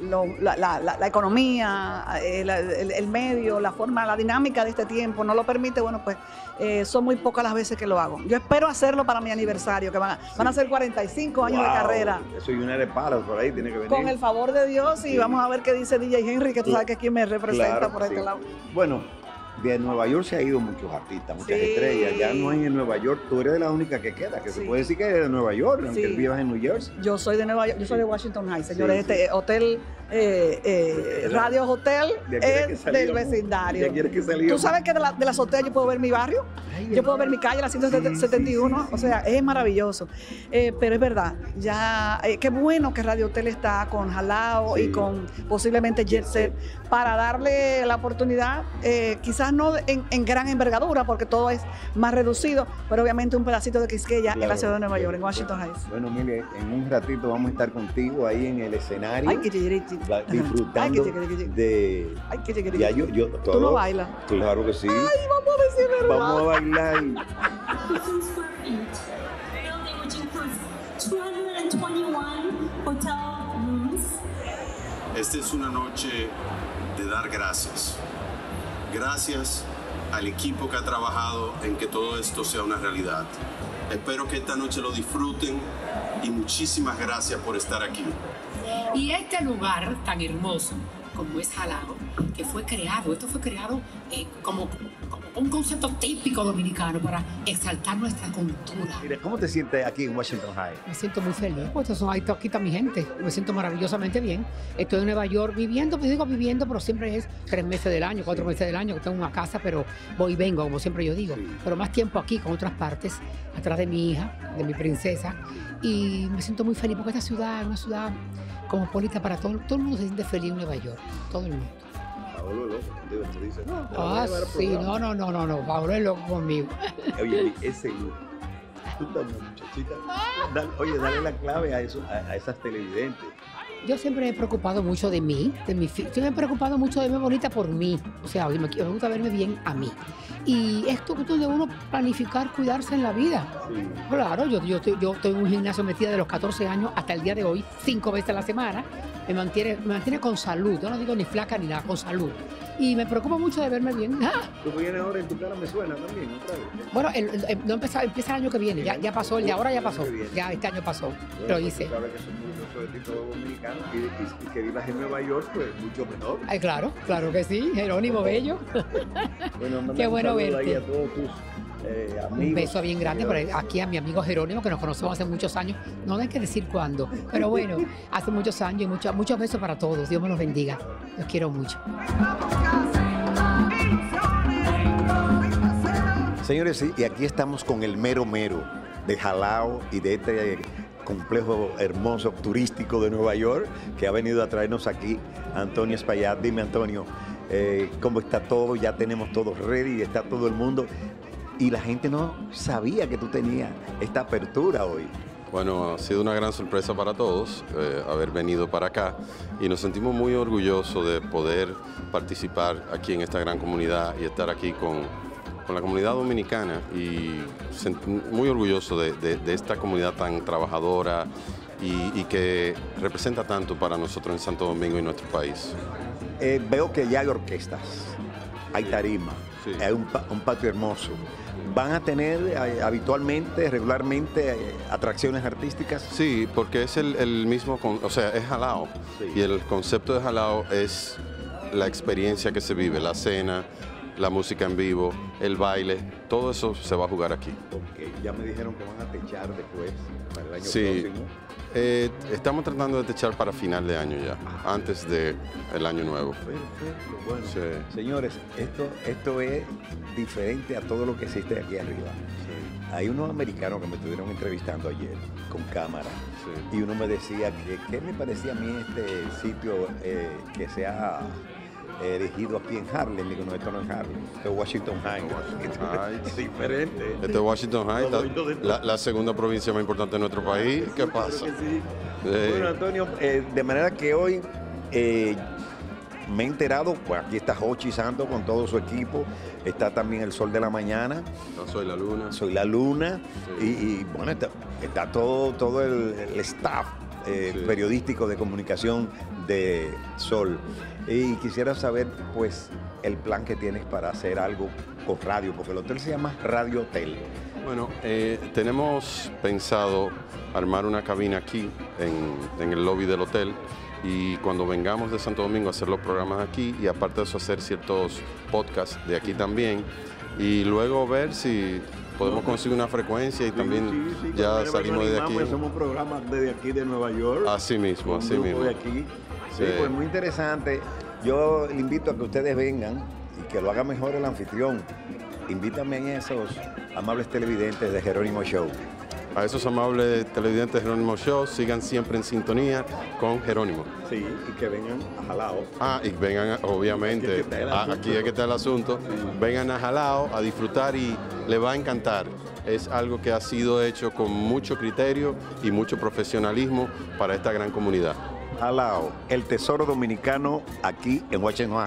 Speaker 40: lo- la, la- economía, eh, el, el medio, la forma, la dinámica de este tiempo no lo permite, bueno, pues eh, son muy pocas las veces que lo hago. Yo espero hacerlo para mi aniversario, que van a, van a ser 45 años de carrera.
Speaker 2: Eso y una de palas por ahí tiene que venir.
Speaker 40: Con el favor de Dios y
Speaker 2: Sí.
Speaker 40: vamos a ver qué dice DJ Henry, que tú sabes que es quien me representa
Speaker 2: Claro,
Speaker 40: por este
Speaker 2: sí.
Speaker 40: lado.
Speaker 2: Bueno, de Nueva York se ha ido muchos artistas, muchas
Speaker 40: Sí.
Speaker 2: estrellas. Ya no hay en Nueva York. Tú eres la única que queda, que se puede decir que eres de Nueva York, aunque
Speaker 40: Sí.
Speaker 2: vivas en New Jersey.
Speaker 40: Yo soy de Nueva York, yo soy de Washington High, señores. Este hotel, eh, eh, Radio Hotel es del vecindario. Tú sabes que de la, de la azotea yo puedo ver mi barrio, yo puedo ver mi calle, la 171, o sea, es maravilloso. Eh, pero es verdad, ya, eh, qué bueno que Radio Hotel está con Jalao y con posiblemente Jet Set para darle la oportunidad, eh, quizás no en, en gran envergadura, porque todo es más reducido, pero obviamente un pedacito de Quisqueya en la
Speaker 2: Claro.
Speaker 40: ciudad de Nueva York, en Washington Heights.
Speaker 2: Bueno, mire, en un ratito vamos a estar contigo ahí en el escenario.
Speaker 40: Ay, Ay,
Speaker 2: disfrutando de...
Speaker 40: Ay, que chiquirichi.
Speaker 2: Ya yo, yo,
Speaker 40: ¿Tú
Speaker 2: todo-
Speaker 40: no bailas?
Speaker 2: Claro que sí.
Speaker 40: Ay, vamos a decir verdad.
Speaker 2: Vamos a bailar.
Speaker 41: building which includes 221 hotel rooms.
Speaker 42: Esta es una noche de dar gracias. Gracias al equipo que ha trabajado en que todo esto sea una realidad. Espero que esta noche lo disfruten y muchísimas gracias por estar aquí.
Speaker 43: Y este lugar tan hermoso como es Jalao, que fue creado, esto fue creado eh, como, como un concepto típico dominicano para exaltar nuestra cultura.
Speaker 2: Mira, ¿cómo te sientes aquí en Washington High?
Speaker 43: Me siento muy feliz, pues son, ahí está- aquí está mi gente, me siento maravillosamente bien. Estoy en Nueva York viviendo, pues digo viviendo, pero siempre es tres meses del año, cuatro meses del año, que tengo una casa, pero voy y vengo, como siempre yo digo. Pero más tiempo aquí, con otras partes, atrás de mi hija, de mi princesa, y me siento muy feliz porque esta ciudad es una ciudad cosmopolita para todo, todo el mundo se siente feliz en Nueva York, todo el mundo.
Speaker 2: Paolo es loco contigo, no, a
Speaker 43: Ah, sí, no, no, no, no, no, Pablo es loco conmigo.
Speaker 2: Oye, ese look. Tú estás muchachita. Dale- oye, dale la clave a, eso, a, a esas televidentes.
Speaker 43: Yo siempre me he preocupado mucho de mí, de mi Siempre me he preocupado mucho de verme bonita por mí. O sea, me, me gusta verme bien a mí. Y esto es donde uno planificar cuidarse en la vida. Claro, yo, yo, estoy- yo estoy en un gimnasio metida de los 14 años hasta el día de hoy, cinco veces a la semana. Me mantiene, me mantiene con salud. Yo no digo ni flaca ni nada, con salud. Y me preocupa mucho de verme bien.
Speaker 2: Tú vienes ahora en tu cara, me suena también, otra vez.
Speaker 43: Bueno, el- el- el- no empieza, empieza el año que viene. Ya, ya pasó, el de ahora ya pasó. Ya este año pasó. Lo
Speaker 2: pues
Speaker 43: hice.
Speaker 2: Ti todos dominicanos y, y- y que vivas en Nueva York, pues mucho mejor.
Speaker 43: Ay, claro, claro que sí. Jerónimo Bello.
Speaker 2: Bueno,
Speaker 43: Qué bueno verte.
Speaker 2: a todos tus eh, amigos.
Speaker 43: Un beso bien grande por aquí a mi amigo Jerónimo, que nos conocemos hace muchos años. No hay que decir cuándo, pero bueno, hace muchos años y muchos, muchos besos para todos. Dios me los bendiga. Los quiero mucho.
Speaker 2: Señores, y aquí estamos con el mero mero de Jalao y de este eh, complejo hermoso turístico de Nueva York que ha venido a traernos aquí Antonio Espaillat. Dime, Antonio, eh, ¿cómo está todo? Ya tenemos todo ready, está todo el mundo. Y la gente no sabía que tú tenías esta apertura hoy.
Speaker 44: Bueno, ha sido una gran sorpresa para todos eh, haber venido para acá y nos sentimos muy orgullosos de poder participar aquí en esta gran comunidad y estar aquí con, con la comunidad dominicana y muy orgulloso de, de- de esta comunidad tan trabajadora y, y que representa tanto para nosotros en Santo Domingo y nuestro país.
Speaker 2: Eh, veo que ya hay orquestas, hay tarima, hay un, un patio hermoso. ¿Van a tener eh, habitualmente, regularmente, eh, atracciones artísticas?
Speaker 44: Sí, porque es el, el mismo, con- o sea, es jalao. Y el concepto de jalao es la experiencia que se vive, la cena, la música en vivo, el baile, todo eso se va a jugar aquí.
Speaker 2: Ok, ya me dijeron que van a techar después, para el año
Speaker 44: Sí,
Speaker 2: próximo.
Speaker 44: eh, estamos tratando de techar para final de año ya, antes del el año nuevo.
Speaker 2: Perfecto, bueno.
Speaker 44: Sí.
Speaker 2: Señores, esto, esto es diferente a todo lo que existe aquí arriba. Hay unos americanos que me estuvieron entrevistando ayer con cámara y uno me decía que qué me parecía a mí este sitio eh, que se ha eh, erigido aquí en Harlem. Digo, no, esto no es Harlem, esto es Washington Heights. Es diferente.
Speaker 44: Este es Washington Heights, la, la segunda provincia más importante de nuestro país. ¿Qué pasa? Sí.
Speaker 2: Bueno, Antonio, eh, de manera que hoy eh, me he enterado, pues aquí está Hochi Santo con todo su equipo, está también el Sol de la Mañana.
Speaker 44: Soy la Luna.
Speaker 2: Soy la Luna. Y, y, bueno, está, está todo, todo el, el staff eh, periodístico de comunicación de Sol. Y quisiera saber, pues, el plan que tienes para hacer algo con radio, porque el hotel se llama Radio Hotel.
Speaker 44: Bueno, eh, tenemos pensado armar una cabina aquí en, en el lobby del hotel y cuando vengamos de Santo Domingo a hacer los programas aquí y aparte de eso hacer ciertos podcasts de aquí también y luego ver si podemos conseguir una frecuencia y también ya salimos de aquí.
Speaker 2: Hacemos programas desde aquí de Nueva York.
Speaker 44: Así mismo, así mismo.
Speaker 2: de aquí. Sí, pues muy interesante. Yo le invito a que ustedes vengan y que lo haga mejor el anfitrión. Invítame en esos amables televidentes de Jerónimo Show.
Speaker 44: A esos amables televidentes de Jerónimo Show, sigan siempre en sintonía con Jerónimo.
Speaker 2: Sí, y que vengan a Jalao.
Speaker 44: Ah, y vengan, a- obviamente,
Speaker 2: Aquí es que está el
Speaker 44: a-
Speaker 2: asunto.
Speaker 44: aquí es que está el asunto. Vengan a Jalao a disfrutar y le va a encantar. Es algo que ha sido hecho con mucho criterio y mucho profesionalismo para esta gran comunidad.
Speaker 2: Jalao, el tesoro dominicano aquí en Washington.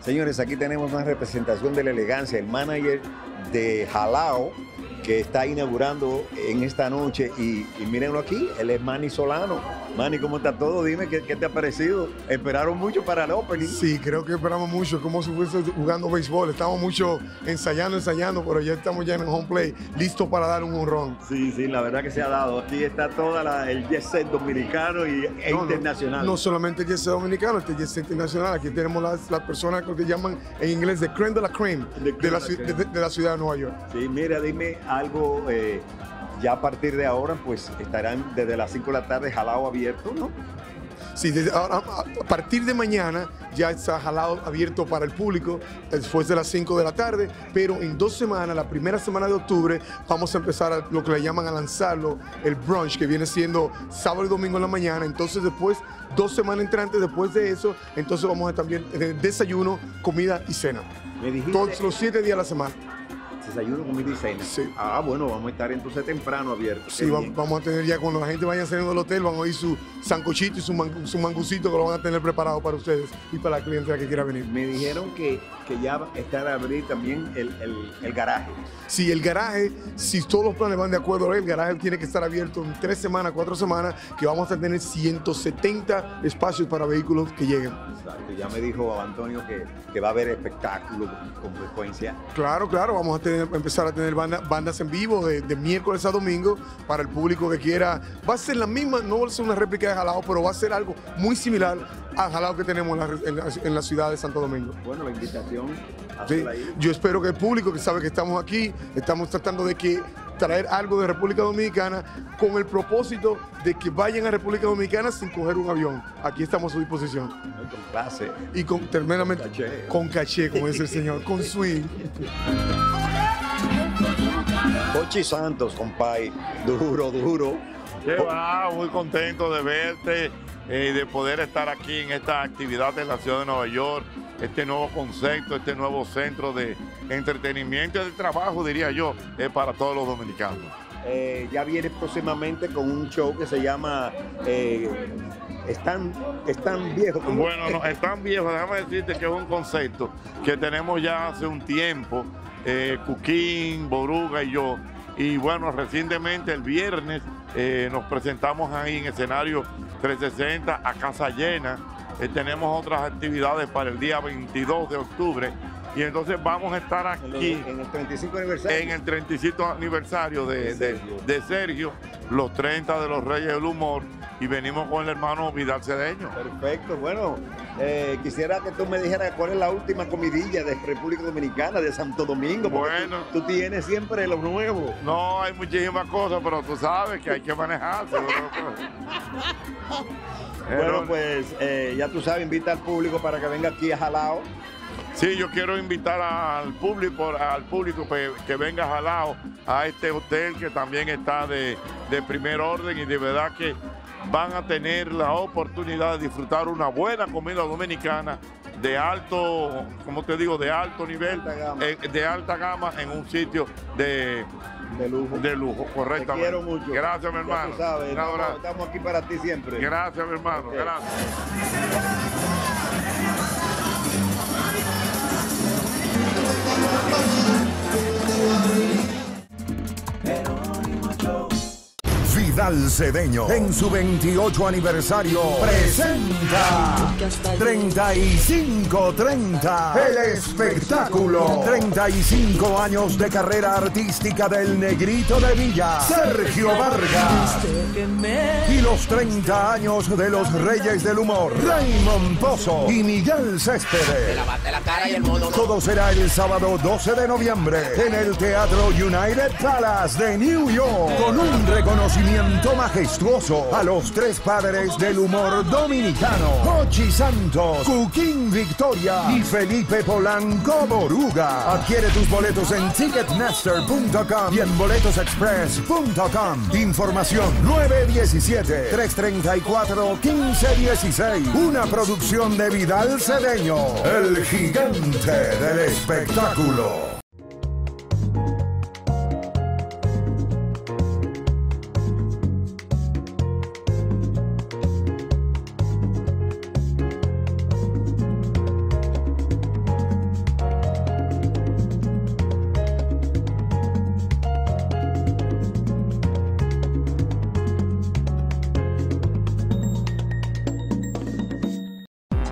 Speaker 2: Señores, aquí tenemos una representación de la elegancia, el manager de Jalao, que está inaugurando en esta noche. Y, y mírenlo aquí, él es Manny Solano. Manny, ¿cómo está todo? Dime, ¿qué, qué te ha parecido? Esperaron mucho para el opening.
Speaker 45: Sí, creo que esperamos mucho, como si fuese jugando béisbol. Estamos mucho ensayando, ensayando, pero ya estamos ya en el home play, listos para dar un honrón.
Speaker 2: Sí, sí, la verdad que se ha dado. Aquí está todo el jet set dominicano y, e
Speaker 45: No,
Speaker 2: internacional.
Speaker 45: No, solamente el jet set dominicano, este jet set internacional. Aquí tenemos las, las personas que llaman en inglés de creme de la creme de, la,
Speaker 2: la
Speaker 45: de- de la ciudad de Nueva York.
Speaker 2: Sí, mira, dime algo. eh, ya a partir de ahora, pues estarán desde las 5 de la tarde jalado abierto, ¿no?
Speaker 45: Sí, desde ahora- a, partir de mañana ya está jalado abierto para el público después de las 5 de la tarde, pero en dos semanas, la primera semana de octubre, vamos a empezar a lo que le llaman a lanzarlo, el brunch, que viene siendo sábado y domingo en la mañana. Entonces después, dos semanas entrantes después de eso, entonces vamos a también tener desayuno, comida y cena.
Speaker 2: Me dijiste-
Speaker 45: Todos los siete días a la semana.
Speaker 2: Desayuno, comida y cena. Ah, bueno, vamos a estar entonces temprano abiertos.
Speaker 45: Sí, vamos a tener ya cuando la gente vaya saliendo del hotel, van a oír su sancochito y su, man- su mangucito que lo van a tener preparado para ustedes y para la clientela que quiera venir.
Speaker 2: Me dijeron que, que ya está a abrir también el, el- el garaje.
Speaker 45: Si el garaje, si todos los planes van de acuerdo, el garaje tiene que estar abierto en tres semanas, cuatro semanas, que vamos a tener 170 espacios para vehículos que lleguen.
Speaker 2: Exacto, ya me dijo Antonio que, que va a haber espectáculos con frecuencia.
Speaker 45: Claro, claro, vamos a tener- empezar a tener banda- bandas en vivo de, de miércoles a domingo para el público que quiera. Va a ser la misma, no va a ser una réplica de Jalao, pero va a ser algo muy similar al Jalao que tenemos en la, en la- en la ciudad de Santo Domingo.
Speaker 2: Bueno, la invitación.
Speaker 45: Sí, yo espero que el público que sabe que estamos aquí, estamos tratando de que traer algo de República Dominicana con el propósito de que vayan a República Dominicana sin coger un avión. Aquí estamos a su disposición.
Speaker 2: Con clase.
Speaker 45: Y con tremendamente con caché, como dice el señor, con swing.
Speaker 2: Pochi Santos, compay. Duro, duro.
Speaker 46: Qué va, muy contento de verte eh, de poder estar aquí en esta actividad en la ciudad de Nueva York, este nuevo concepto, este nuevo centro de entretenimiento y de trabajo, diría yo, es para todos los dominicanos.
Speaker 2: Eh, ya viene próximamente con un show que se llama eh, Están, Están Viejos.
Speaker 46: Bueno, no, es tan viejo, déjame decirte que es un concepto que tenemos ya hace un tiempo, eh, Cuquín, Boruga y yo. Y bueno, recientemente el viernes eh, nos presentamos ahí en escenario 360 a casa llena. Eh, tenemos otras actividades para el día 22 de octubre. Y entonces vamos a estar aquí
Speaker 2: En el 35 aniversario.
Speaker 46: en el 35 aniversario de, de- de Sergio, los 30 de los Reyes del Humor. Y venimos con el hermano Vidal Cedeño.
Speaker 2: Perfecto, bueno, eh, quisiera que tú me dijeras cuál es la última comidilla de República Dominicana, de Santo Domingo.
Speaker 46: Bueno.
Speaker 2: Tú, tú tienes siempre lo nuevo.
Speaker 46: No, hay muchísimas cosas, pero tú sabes que hay que manejarse.
Speaker 2: Bueno, pues eh, ya tú sabes, invita al público para que venga aquí a Jalao.
Speaker 46: Sí, yo quiero invitar al público, al público que, que venga jalado a este hotel que también está de, de primer orden y de verdad que van a tener la oportunidad de disfrutar una buena comida dominicana de alto, como te digo, de alto nivel, eh, de alta gama en un sitio de,
Speaker 2: de lujo.
Speaker 46: De lujo, correctamente.
Speaker 2: quiero mucho.
Speaker 46: Gracias, mi hermano.
Speaker 2: tú sabes,
Speaker 46: Un
Speaker 2: estamos, aquí para ti siempre.
Speaker 46: Gracias, mi hermano. Gracias.
Speaker 4: Vidal Cedeño. En su 28 aniversario presenta 3530 El espectáculo. 35 años de carrera artística del negrito de Villa Sergio Vargas. Y los 30 años de los Reyes del Humor Raymond Pozo y Miguel Céspedes. Todo será el sábado 12 de noviembre en el Teatro United Palace de New York con un reconocimiento majestuoso a los tres padres del humor dominicano, Hochi Santos, Cuquín Victoria y Felipe Polanco Boruga. Adquiere tus boletos en ticketmaster.com y en boletosexpress.com. Información 917-334-1516. Una producción de Vidal Cedeño, el gigante del espectáculo.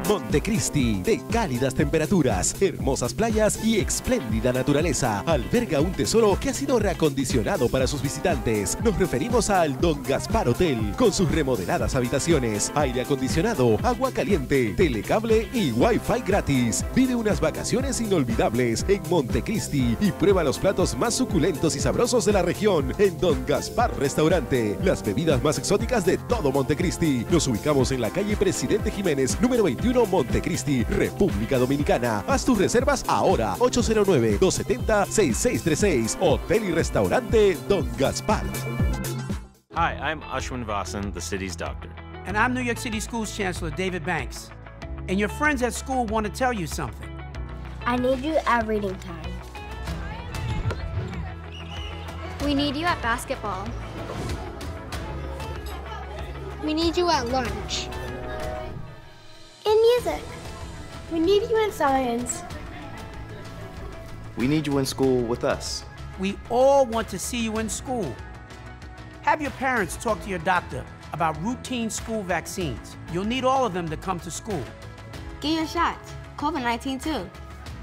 Speaker 47: Montecristi, de cálidas temperaturas, hermosas playas y espléndida naturaleza, alberga un tesoro que ha sido reacondicionado para sus visitantes. Nos referimos al Don Gaspar Hotel, con sus remodeladas habitaciones, aire acondicionado, agua caliente, telecable y wifi gratis. Vive unas vacaciones inolvidables en Montecristi y prueba los platos más suculentos y sabrosos de la región en Don Gaspar Restaurante. Las bebidas más exóticas de todo Montecristi. Nos ubicamos en la calle Presidente Jiménez, número 21 Montecristi, República Dominicana. Haz tus reservas ahora. 809-270-6636. Hotel y Restaurante Don Gaspar.
Speaker 48: Hi, I'm Ashwin Vasan, the city's doctor.
Speaker 49: And I'm New York City Schools Chancellor David Banks. And your friends at school want to tell you something.
Speaker 50: I need you at reading time.
Speaker 51: We need you at basketball.
Speaker 50: We need you at lunch.
Speaker 51: In music.
Speaker 50: We need you in science.
Speaker 52: We need you in school with us.
Speaker 49: We all want to see you in school. Have your parents talk to your doctor about routine school vaccines. You'll need all of them to come to school.
Speaker 51: Get your shots. COVID 19 too.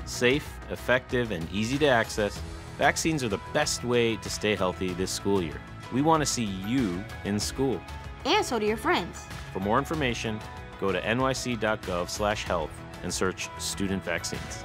Speaker 48: Safe, effective, and easy to access, vaccines are the best way to stay healthy this school year. We want to see you in school.
Speaker 51: And so do your friends.
Speaker 48: For more information, go to nyc.gov/health and search student vaccines.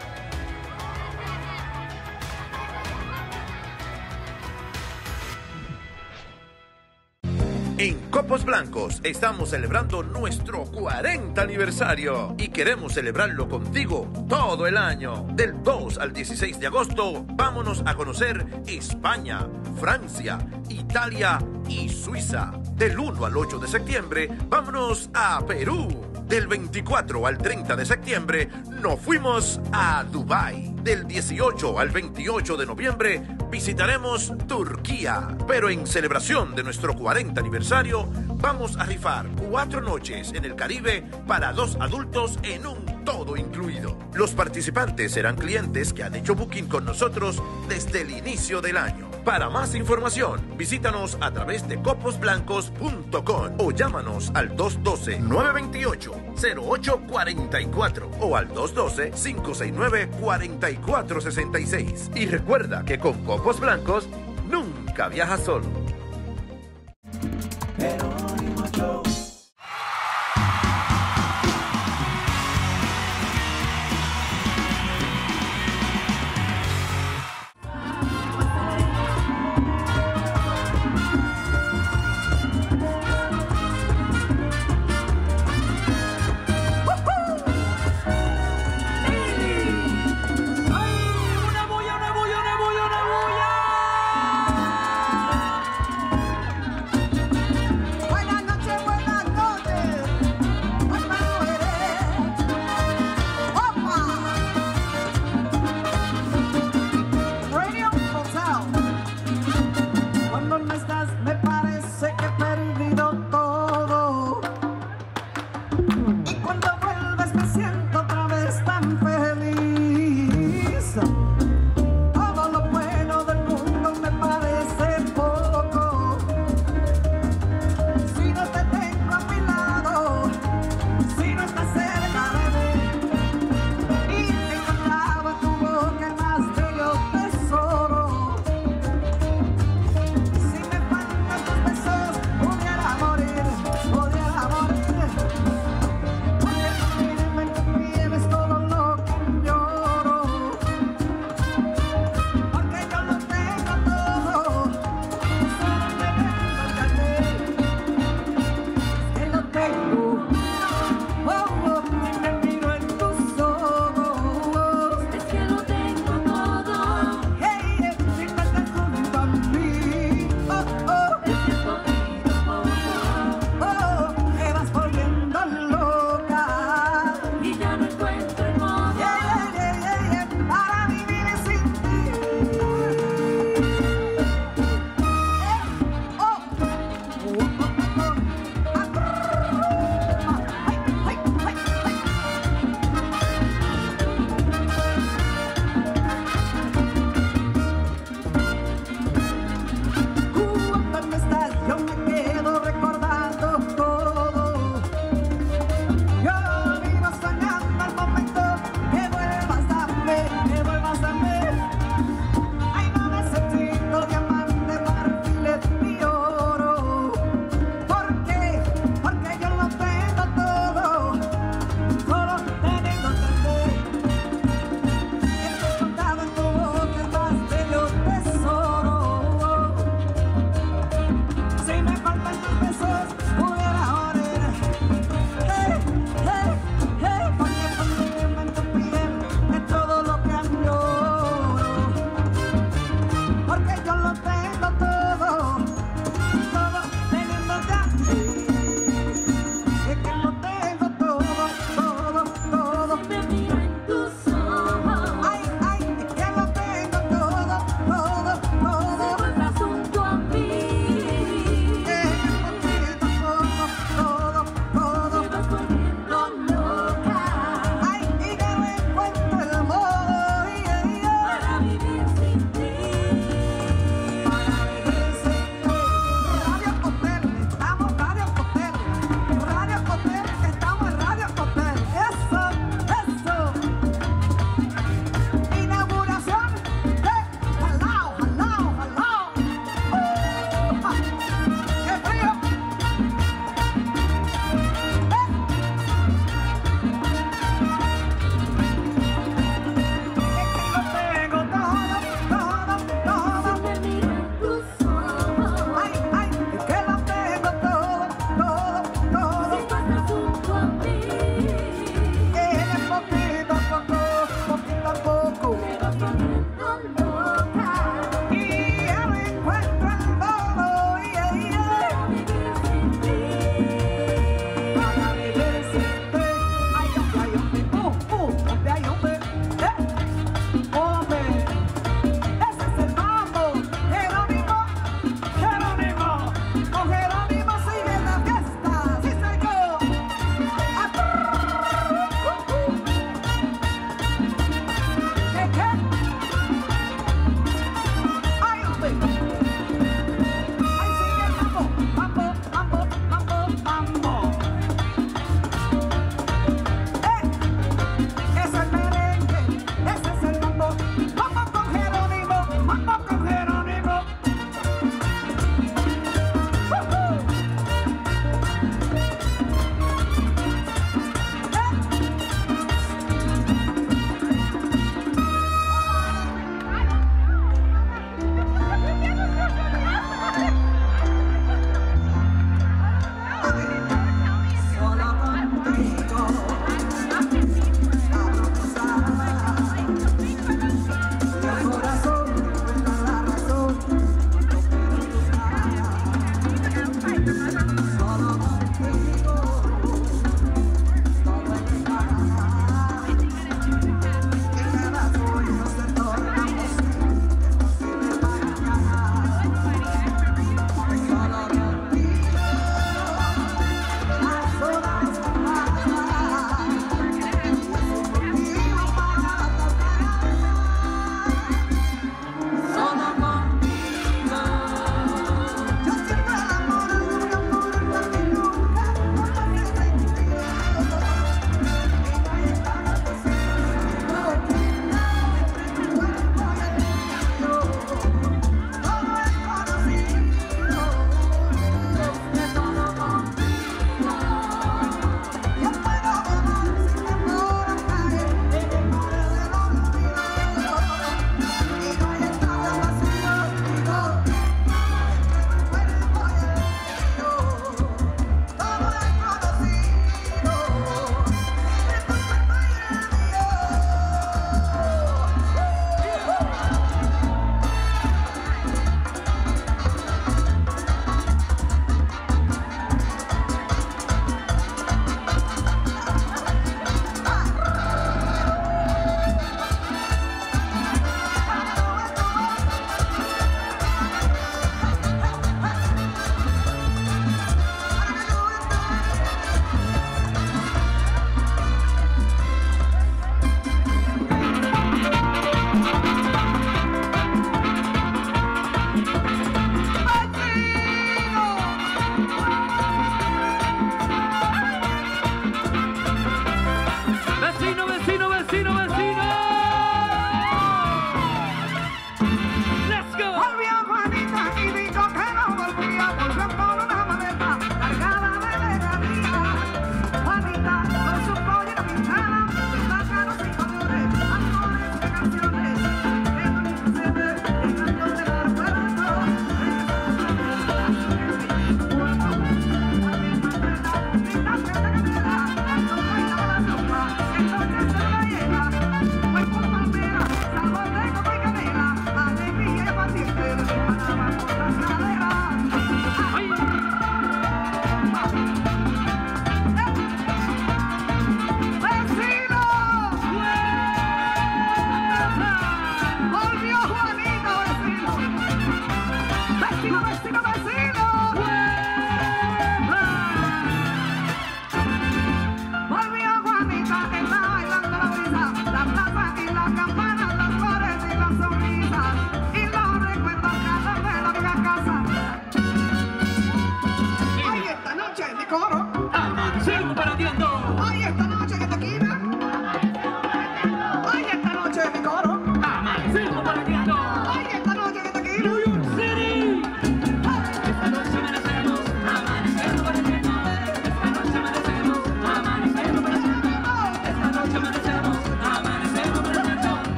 Speaker 11: En Copos Blancos estamos celebrando nuestro 40 aniversario y queremos celebrarlo contigo todo el año. Del 2 al 16 de agosto, vámonos a conocer España, Francia, Italia y Suiza. Del 1 al 8 de septiembre, vámonos a Perú. Del 24 al 30 de septiembre, nos fuimos a Dubái. Del 18 al 28 de noviembre, visitaremos Turquía. Pero en celebración de nuestro 40 aniversario, vamos a rifar cuatro noches en el Caribe para dos adultos en un todo incluido. Los participantes serán clientes que han hecho booking con nosotros desde el inicio del año. Para más información, visítanos a través de coposblancos.com o llámanos al 212-928-0844 o al 212-569-4466. Y recuerda que con Copos Blancos nunca viajas solo.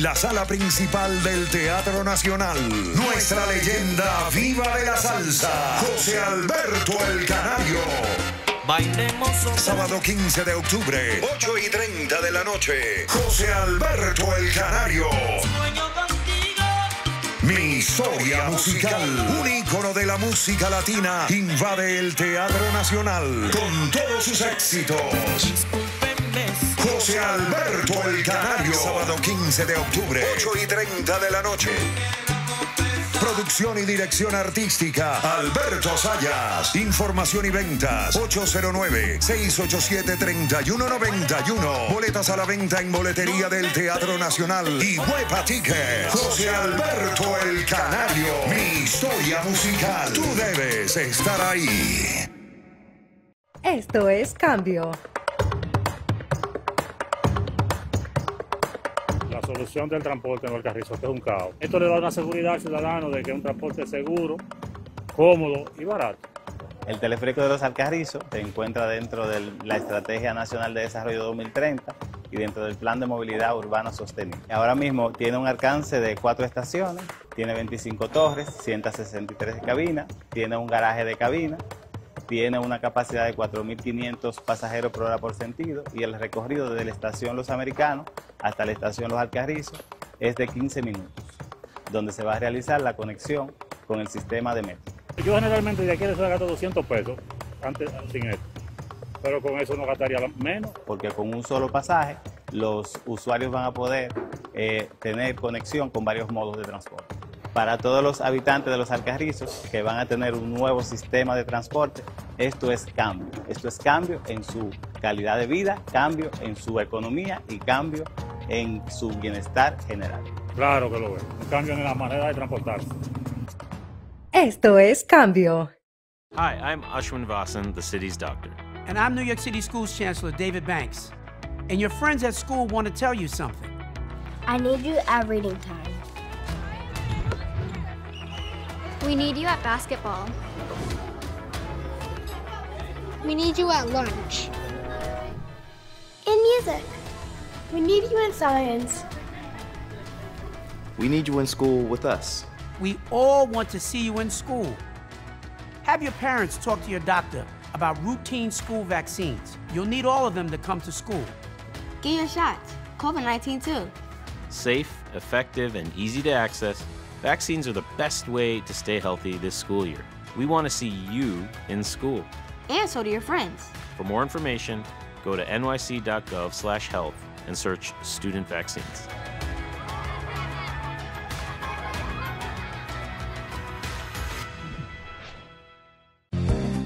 Speaker 4: En la sala principal del Teatro Nacional nuestra leyenda viva de la salsa, José Alberto el Canario. Sábado 15 de octubre, 8 y 30 de la noche. José Alberto el Canario. Mi historia musical, un ícono de la música latina, invade el Teatro Nacional con todos sus éxitos. José Alberto el Canario, sábado 15 de octubre, 8 y 30 de la noche. Producción y dirección artística, Alberto Sayas. Información y ventas, 809-687-3191. Boletas a la venta en boletería del Teatro Nacional y Huepa Tickets. José Alberto el Canario, mi historia musical. Tú debes estar ahí.
Speaker 53: Esto es Cambio.
Speaker 54: Solución del transporte en Carrizote es un caos. Esto le da una seguridad al ciudadano de que un transporte seguro, cómodo y barato.
Speaker 55: El teleférico de los Alcarrizos se encuentra dentro de la Estrategia Nacional de Desarrollo 2030 y dentro del Plan de Movilidad Urbana Sostenible. Ahora mismo tiene un alcance de cuatro estaciones, tiene 25 torres, 163 cabinas, tiene un garaje de cabina, tiene una capacidad de 4.500 pasajeros por hora por sentido y el recorrido desde la estación Los Americanos hasta la estación Los Alcarrizos es de 15 minutos, donde se va a realizar la conexión con el sistema de metro.
Speaker 54: Yo generalmente de aquí les gasto 200 pesos antes sin esto, pero con eso no gastaría menos.
Speaker 55: porque con un solo pasaje los usuarios van a poder eh, tener conexión con varios modos de transporte. Para todos los habitantes de los Alcarrizos que van a tener un nuevo sistema de transporte, esto es cambio. Esto es cambio en su calidad de vida, cambio en su economía y cambio en su bienestar general.
Speaker 54: Claro que lo veo. Un cambio en la manera de transportarse.
Speaker 53: Esto es Cambio.
Speaker 48: Hi, I'm Ashwin Vasan, the city's doctor.
Speaker 49: And I'm New York City Schools Chancellor David Banks. And your friends at school want to tell you something.
Speaker 50: I need you at reading time.
Speaker 51: We need you at basketball.
Speaker 50: We need you at lunch. In music. We need you in science.
Speaker 52: We need you in school with us.
Speaker 49: We all want to see you in school. Have your parents talk to your doctor about routine school vaccines. You'll need all of them to come to school.
Speaker 51: Get your shots. COVID 19 too.
Speaker 48: Safe, effective, and easy to access, vaccines are the best way to stay healthy this school year. We want to see you in school.
Speaker 51: And so do your friends.
Speaker 48: For more information, go to nyc.gov/health and search student vaccines.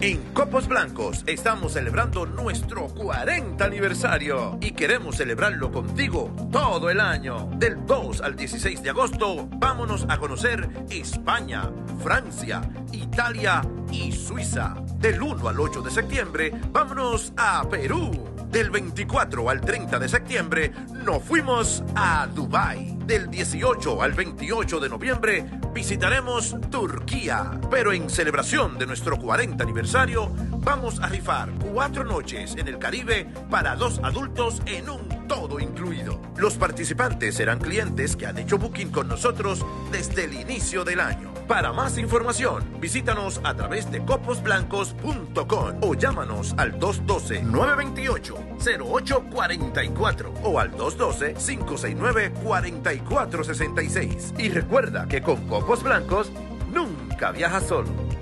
Speaker 11: En Copos Blancos estamos celebrando nuestro 40 aniversario y queremos celebrarlo contigo todo el año. Del 2 al 16 de agosto, vámonos a conocer España, Francia, Italia y Suiza. Del 1 al 8 de septiembre, vámonos a Perú. Del 24 al 30 de septiembre, nos fuimos a Dubái. Del 18 al 28 de noviembre, visitaremos Turquía. Pero en celebración de nuestro 40 aniversario, vamos a rifar cuatro noches en el Caribe para dos adultos en un todo incluido. Los participantes serán clientes que han hecho booking con nosotros desde el inicio del año. Para más información, visítanos a través de coposblancos.com o llámanos al 212-928-0844 o al 212-569-4466. Y recuerda que con Copos Blancos nunca viajas solo.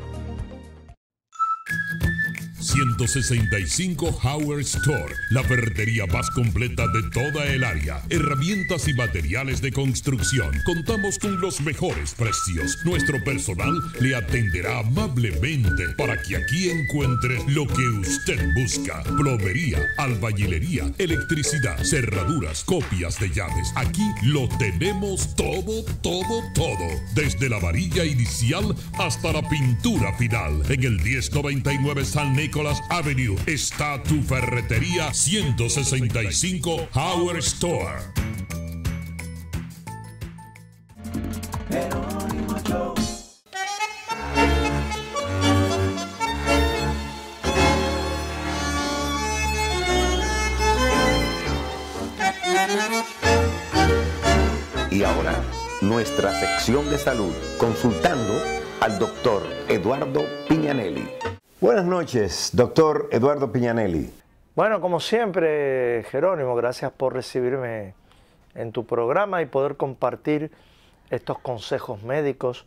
Speaker 29: 165 Howard Store, la ferretería más completa de toda el área. Herramientas y materiales de construcción. Contamos con los mejores precios. Nuestro personal le atenderá amablemente para que aquí encuentre lo que usted busca. Plomería, albañilería, electricidad, cerraduras, copias de llaves. Aquí lo tenemos todo, todo, todo. Desde la varilla inicial hasta la pintura final. En el 1099 San Nicolás Avenue está tu ferretería 165 Howard Store.
Speaker 2: Y ahora, nuestra sección de salud, consultando al doctor Eduardo Piñanelli. Buenas noches, doctor Eduardo Piñanelli.
Speaker 56: Bueno, como siempre, Jerónimo, gracias por recibirme en tu programa y poder compartir estos consejos médicos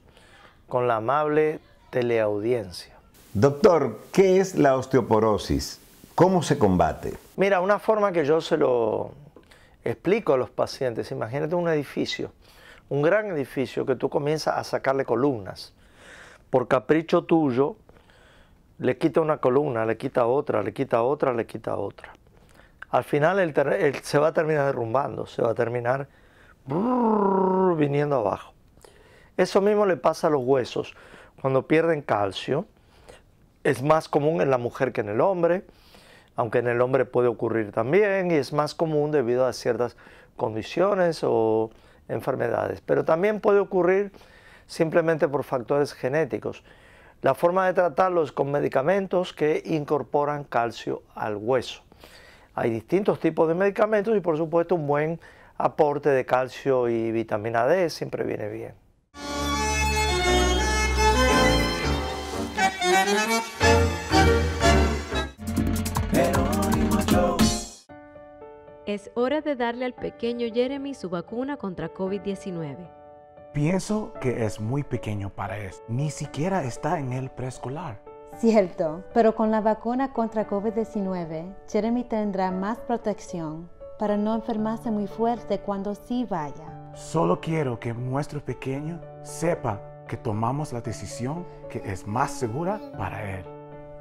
Speaker 56: con la amable teleaudiencia.
Speaker 2: Doctor, ¿qué es la osteoporosis? ¿Cómo se combate?
Speaker 56: Mira, una forma que yo se lo explico a los pacientes, imagínate un edificio, un gran edificio que tú comienzas a sacarle columnas. Por capricho tuyo, le quita una columna, le quita otra, le quita otra, le quita otra. Al final se va a terminar derrumbando, se va a terminar viniendo abajo. Eso mismo le pasa a los huesos. Cuando pierden calcio, es más común en la mujer que en el hombre, aunque en el hombre puede ocurrir también, y es más común debido a ciertas condiciones o enfermedades. Pero también puede ocurrir simplemente por factores genéticos. La forma de tratarlo es con medicamentos que incorporan calcio al hueso. Hay distintos tipos de medicamentos y por supuesto un buen aporte de calcio y vitamina D siempre viene bien.
Speaker 57: Es hora de darle al pequeño Jeremy su vacuna contra COVID-19.
Speaker 58: Pienso que es muy pequeño para eso. Ni siquiera está en el preescolar.
Speaker 59: Cierto, pero con la vacuna contra COVID-19, Jeremy tendrá más protección para no enfermarse muy fuerte cuando sí vaya.
Speaker 58: Solo quiero que nuestro pequeño sepa que tomamos la decisión que es más segura para él.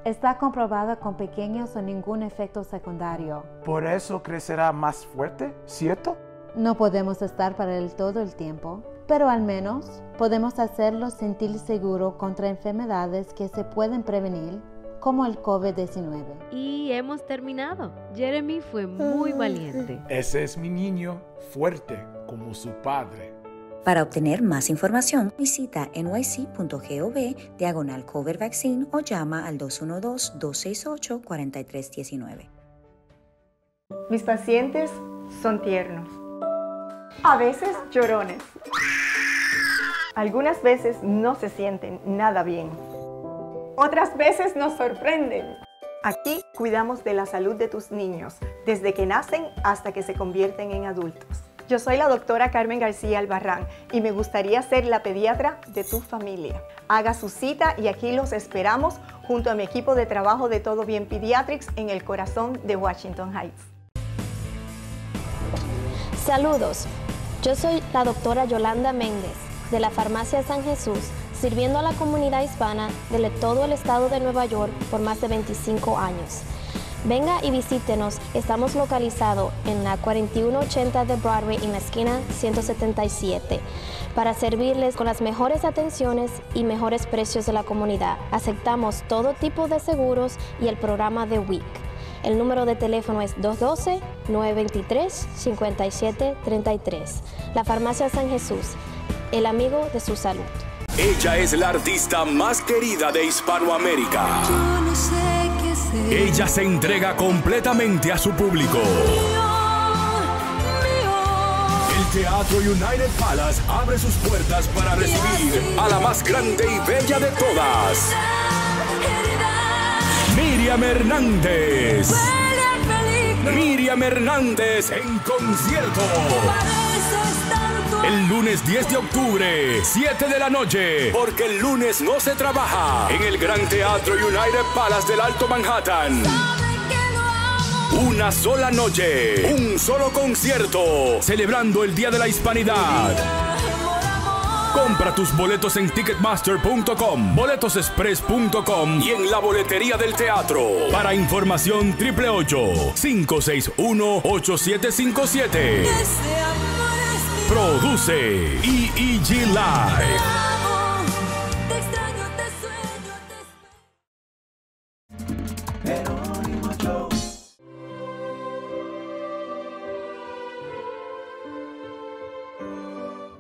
Speaker 59: Está comprobado con pequeños o ningún efecto secundario.
Speaker 58: Por eso crecerá más fuerte, ¿cierto?
Speaker 59: No podemos estar para él todo el tiempo, pero al menos podemos hacerlo sentir seguro contra enfermedades que se pueden prevenir, como el COVID-19.
Speaker 57: Y hemos terminado. Jeremy fue muy valiente.
Speaker 58: Ese es mi niño fuerte como su padre.
Speaker 60: Para obtener más información, visita nyc.gov diagonal COVID vaccine o llama al 212-268-4319.
Speaker 10: Mis pacientes son tiernos, a veces llorones, algunas veces no se sienten nada bien, otras veces nos sorprenden. Aquí cuidamos de la salud de tus niños, desde que nacen hasta que se convierten en adultos. Yo soy la doctora Carmen García Albarrán y me gustaría ser la pediatra de tu familia. Haga su cita y aquí los esperamos junto a mi equipo de trabajo de Todo Bien Pediatrics en el corazón de Washington Heights.
Speaker 51: Saludos, yo soy la doctora Yolanda Méndez de la Farmacia San Jesús sirviendo a la comunidad hispana de todo el estado de Nueva York por más de 25 años. Venga y visítenos. Estamos localizados en la 4180 de Broadway en la esquina 177 para servirles con las mejores atenciones y mejores precios de la comunidad. Aceptamos todo tipo de seguros y el programa de WIC. El número de teléfono es 212-923-5733. La Farmacia San Jesús, el amigo de su salud.
Speaker 31: Ella es la artista más querida de Hispanoamérica. Ella se entrega completamente a su público. El Teatro United Palace abre sus puertas para recibir a la más grande y bella de todas. Miriam Hernández. Miriam Hernández en concierto. El lunes 10 de octubre, 7 de la noche, porque el lunes no se trabaja en el Gran Teatro United Palace del Alto Manhattan. Una sola noche, un solo concierto, celebrando el Día de la Hispanidad. Compra tus boletos en ticketmaster.com, boletosexpress.com y en la boletería del teatro. Para información 888-561-8757. Produce EEG Live.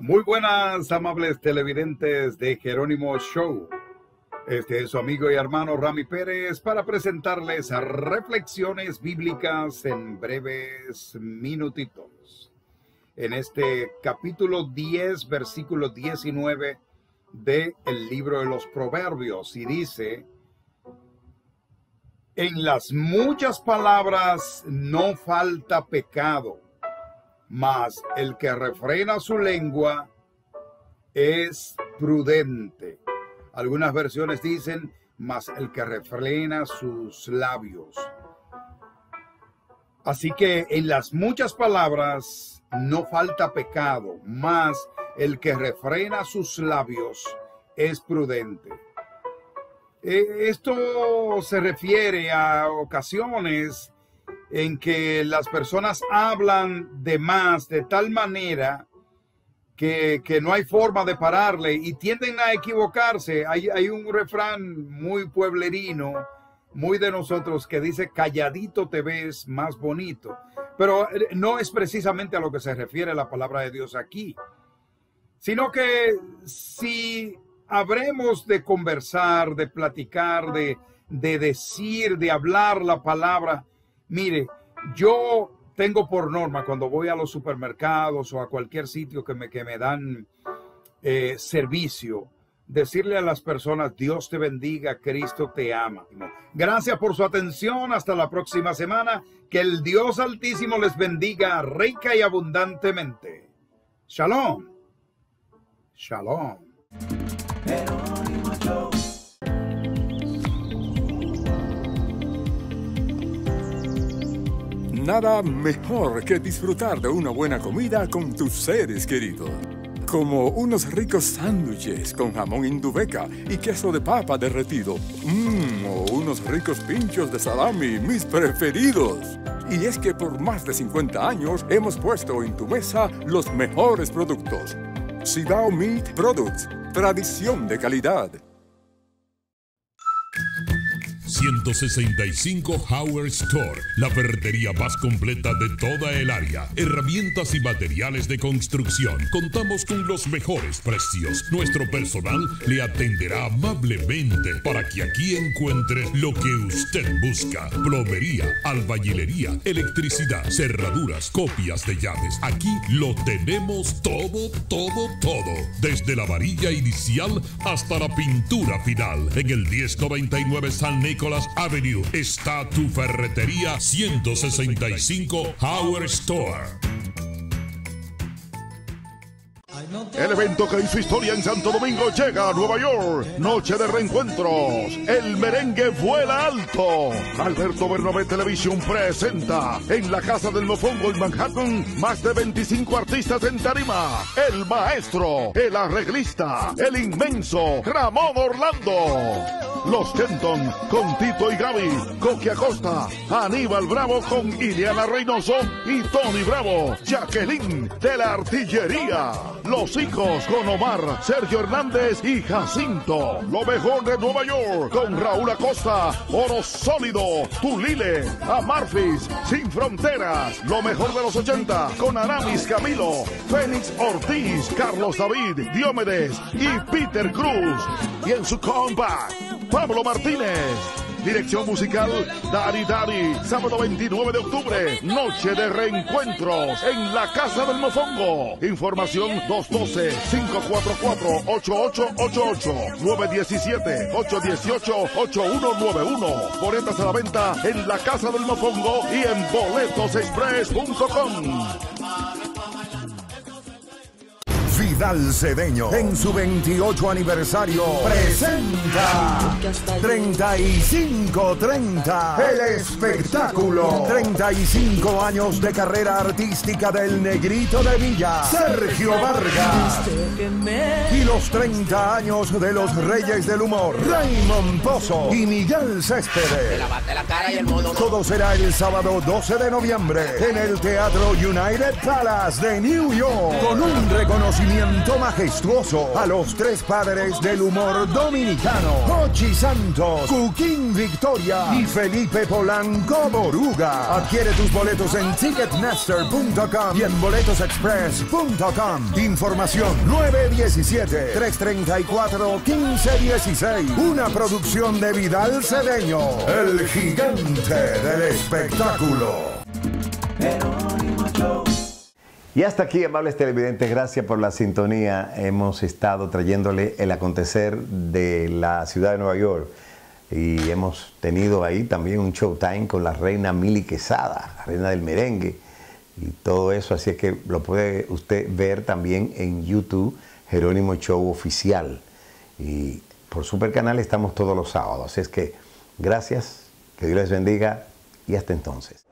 Speaker 61: Muy buenas, amables televidentes de Jerónimo Show. Este es su amigo y hermano Rami Pérez para presentarles reflexiones bíblicas en breves minutitos. En este capítulo 10, versículo 19 de el libro de los Proverbios y dice, en las muchas palabras no falta pecado mas el que refrena su lengua es prudente. Algunas versiones dicen, mas el que refrena sus labios. Así que en las muchas palabras no falta pecado, mas el que refrena sus labios es prudente. Eh, esto se refiere a ocasiones en que las personas hablan de más de tal manera que, no hay forma de pararle y tienden a equivocarse. Hay, hay un refrán muy pueblerino, muy de nosotros, que dice, calladito te ves más bonito. Pero eh, no es precisamente a lo que se refiere la palabra de Dios aquí, sino que si habremos de conversar, de platicar, de, de decir, de hablar la palabra, Mire, yo tengo por norma cuando voy a los supermercados o a cualquier sitio que me, que me dan eh, servicio, decirle a las personas, Dios te bendiga, Cristo te ama. Gracias por su atención, hasta la próxima semana, que el Dios Altísimo les bendiga rica y abundantemente. Shalom. Shalom.
Speaker 27: Nada mejor que disfrutar de una buena comida con tus seres queridos. Como unos ricos sándwiches con jamón indubeca y queso de papa derretido. Mmm, o unos ricos pinchos de salami, mis preferidos. Y es que por más de 50 años hemos puesto en tu mesa los mejores productos. Sibao Meat Products, tradición de calidad.
Speaker 29: 165 Howard Store, la ferretería más completa de toda el área. Herramientas y materiales de construcción. Contamos con los mejores precios. Nuestro personal le atenderá amablemente para que aquí encuentre lo que usted busca. Plomería, albañilería, electricidad, cerraduras, copias de llaves. Aquí lo tenemos todo, todo, todo. Desde la varilla inicial hasta la pintura final. En el 1099 San Nicolás Avenue está tu ferretería 165 Howard Store.
Speaker 19: El evento que hizo historia en Santo Domingo llega a Nueva York. Noche de reencuentros. El merengue vuela alto. Alberto Bernabé Televisión presenta en la Casa del Mofongo en Manhattan más de 25 artistas en tarima. El maestro, el arreglista, el inmenso Ramón Orlando. Los Kenton con Tito y Gaby, Coqui Acosta, Aníbal Bravo con Ileana Reynoso y Tony Bravo, Jacqueline de la Artillería. Los hijos con Omar, Sergio Hernández y Jacinto. Lo mejor de Nueva York con Raúl Acosta, Oro Sólido, Tulile, Amarfis, Sin Fronteras. Lo mejor de los 80 con Aramis Camilo, Fénix Ortiz, Carlos David, Diomedes y Peter Cruz. Y en su comeback, Pablo Martínez. Dirección musical Dari Dari, sábado 29 de octubre, noche de reencuentros en la Casa del Mofongo. Información 212-544-8888, 917-818-8191. Boletas a la venta en la Casa del Mofongo y en boletosexpress.com.
Speaker 4: Vidal Cedeño en su 28 aniversario presenta 3530 el espectáculo. 35 años de carrera artística del negrito de Villa Sergio Vargas. Y los 30 años de los Reyes del Humor Raymond Pozo y Miguel Céspedes. Todo será el sábado 12 de noviembre en el Teatro United Palace de New York con un reconocimiento majestuoso a los tres padres del humor dominicano, Hochi Santos, Cuquín Victoria y Felipe Polanco Boruga. Adquiere tus boletos en ticketmaster.com y en boletosexpress.com. Información 917-334-1516. Una producción de Vidal Cedeño, el gigante del espectáculo.
Speaker 62: Y hasta aquí, amables televidentes, gracias por la sintonía. Hemos estado trayéndole el acontecer de la ciudad de Nueva York y hemos tenido ahí también un showtime con la reina Mili Quesada, la reina del merengue y todo eso. Así es que lo puede usted ver también en YouTube, Jerónimo Show Oficial. Y por Super Canal estamos todos los sábados. Así es que gracias, que Dios les bendiga y hasta entonces.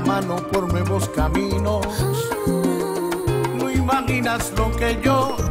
Speaker 3: Mano por nuevos caminos, no imaginas lo que yo.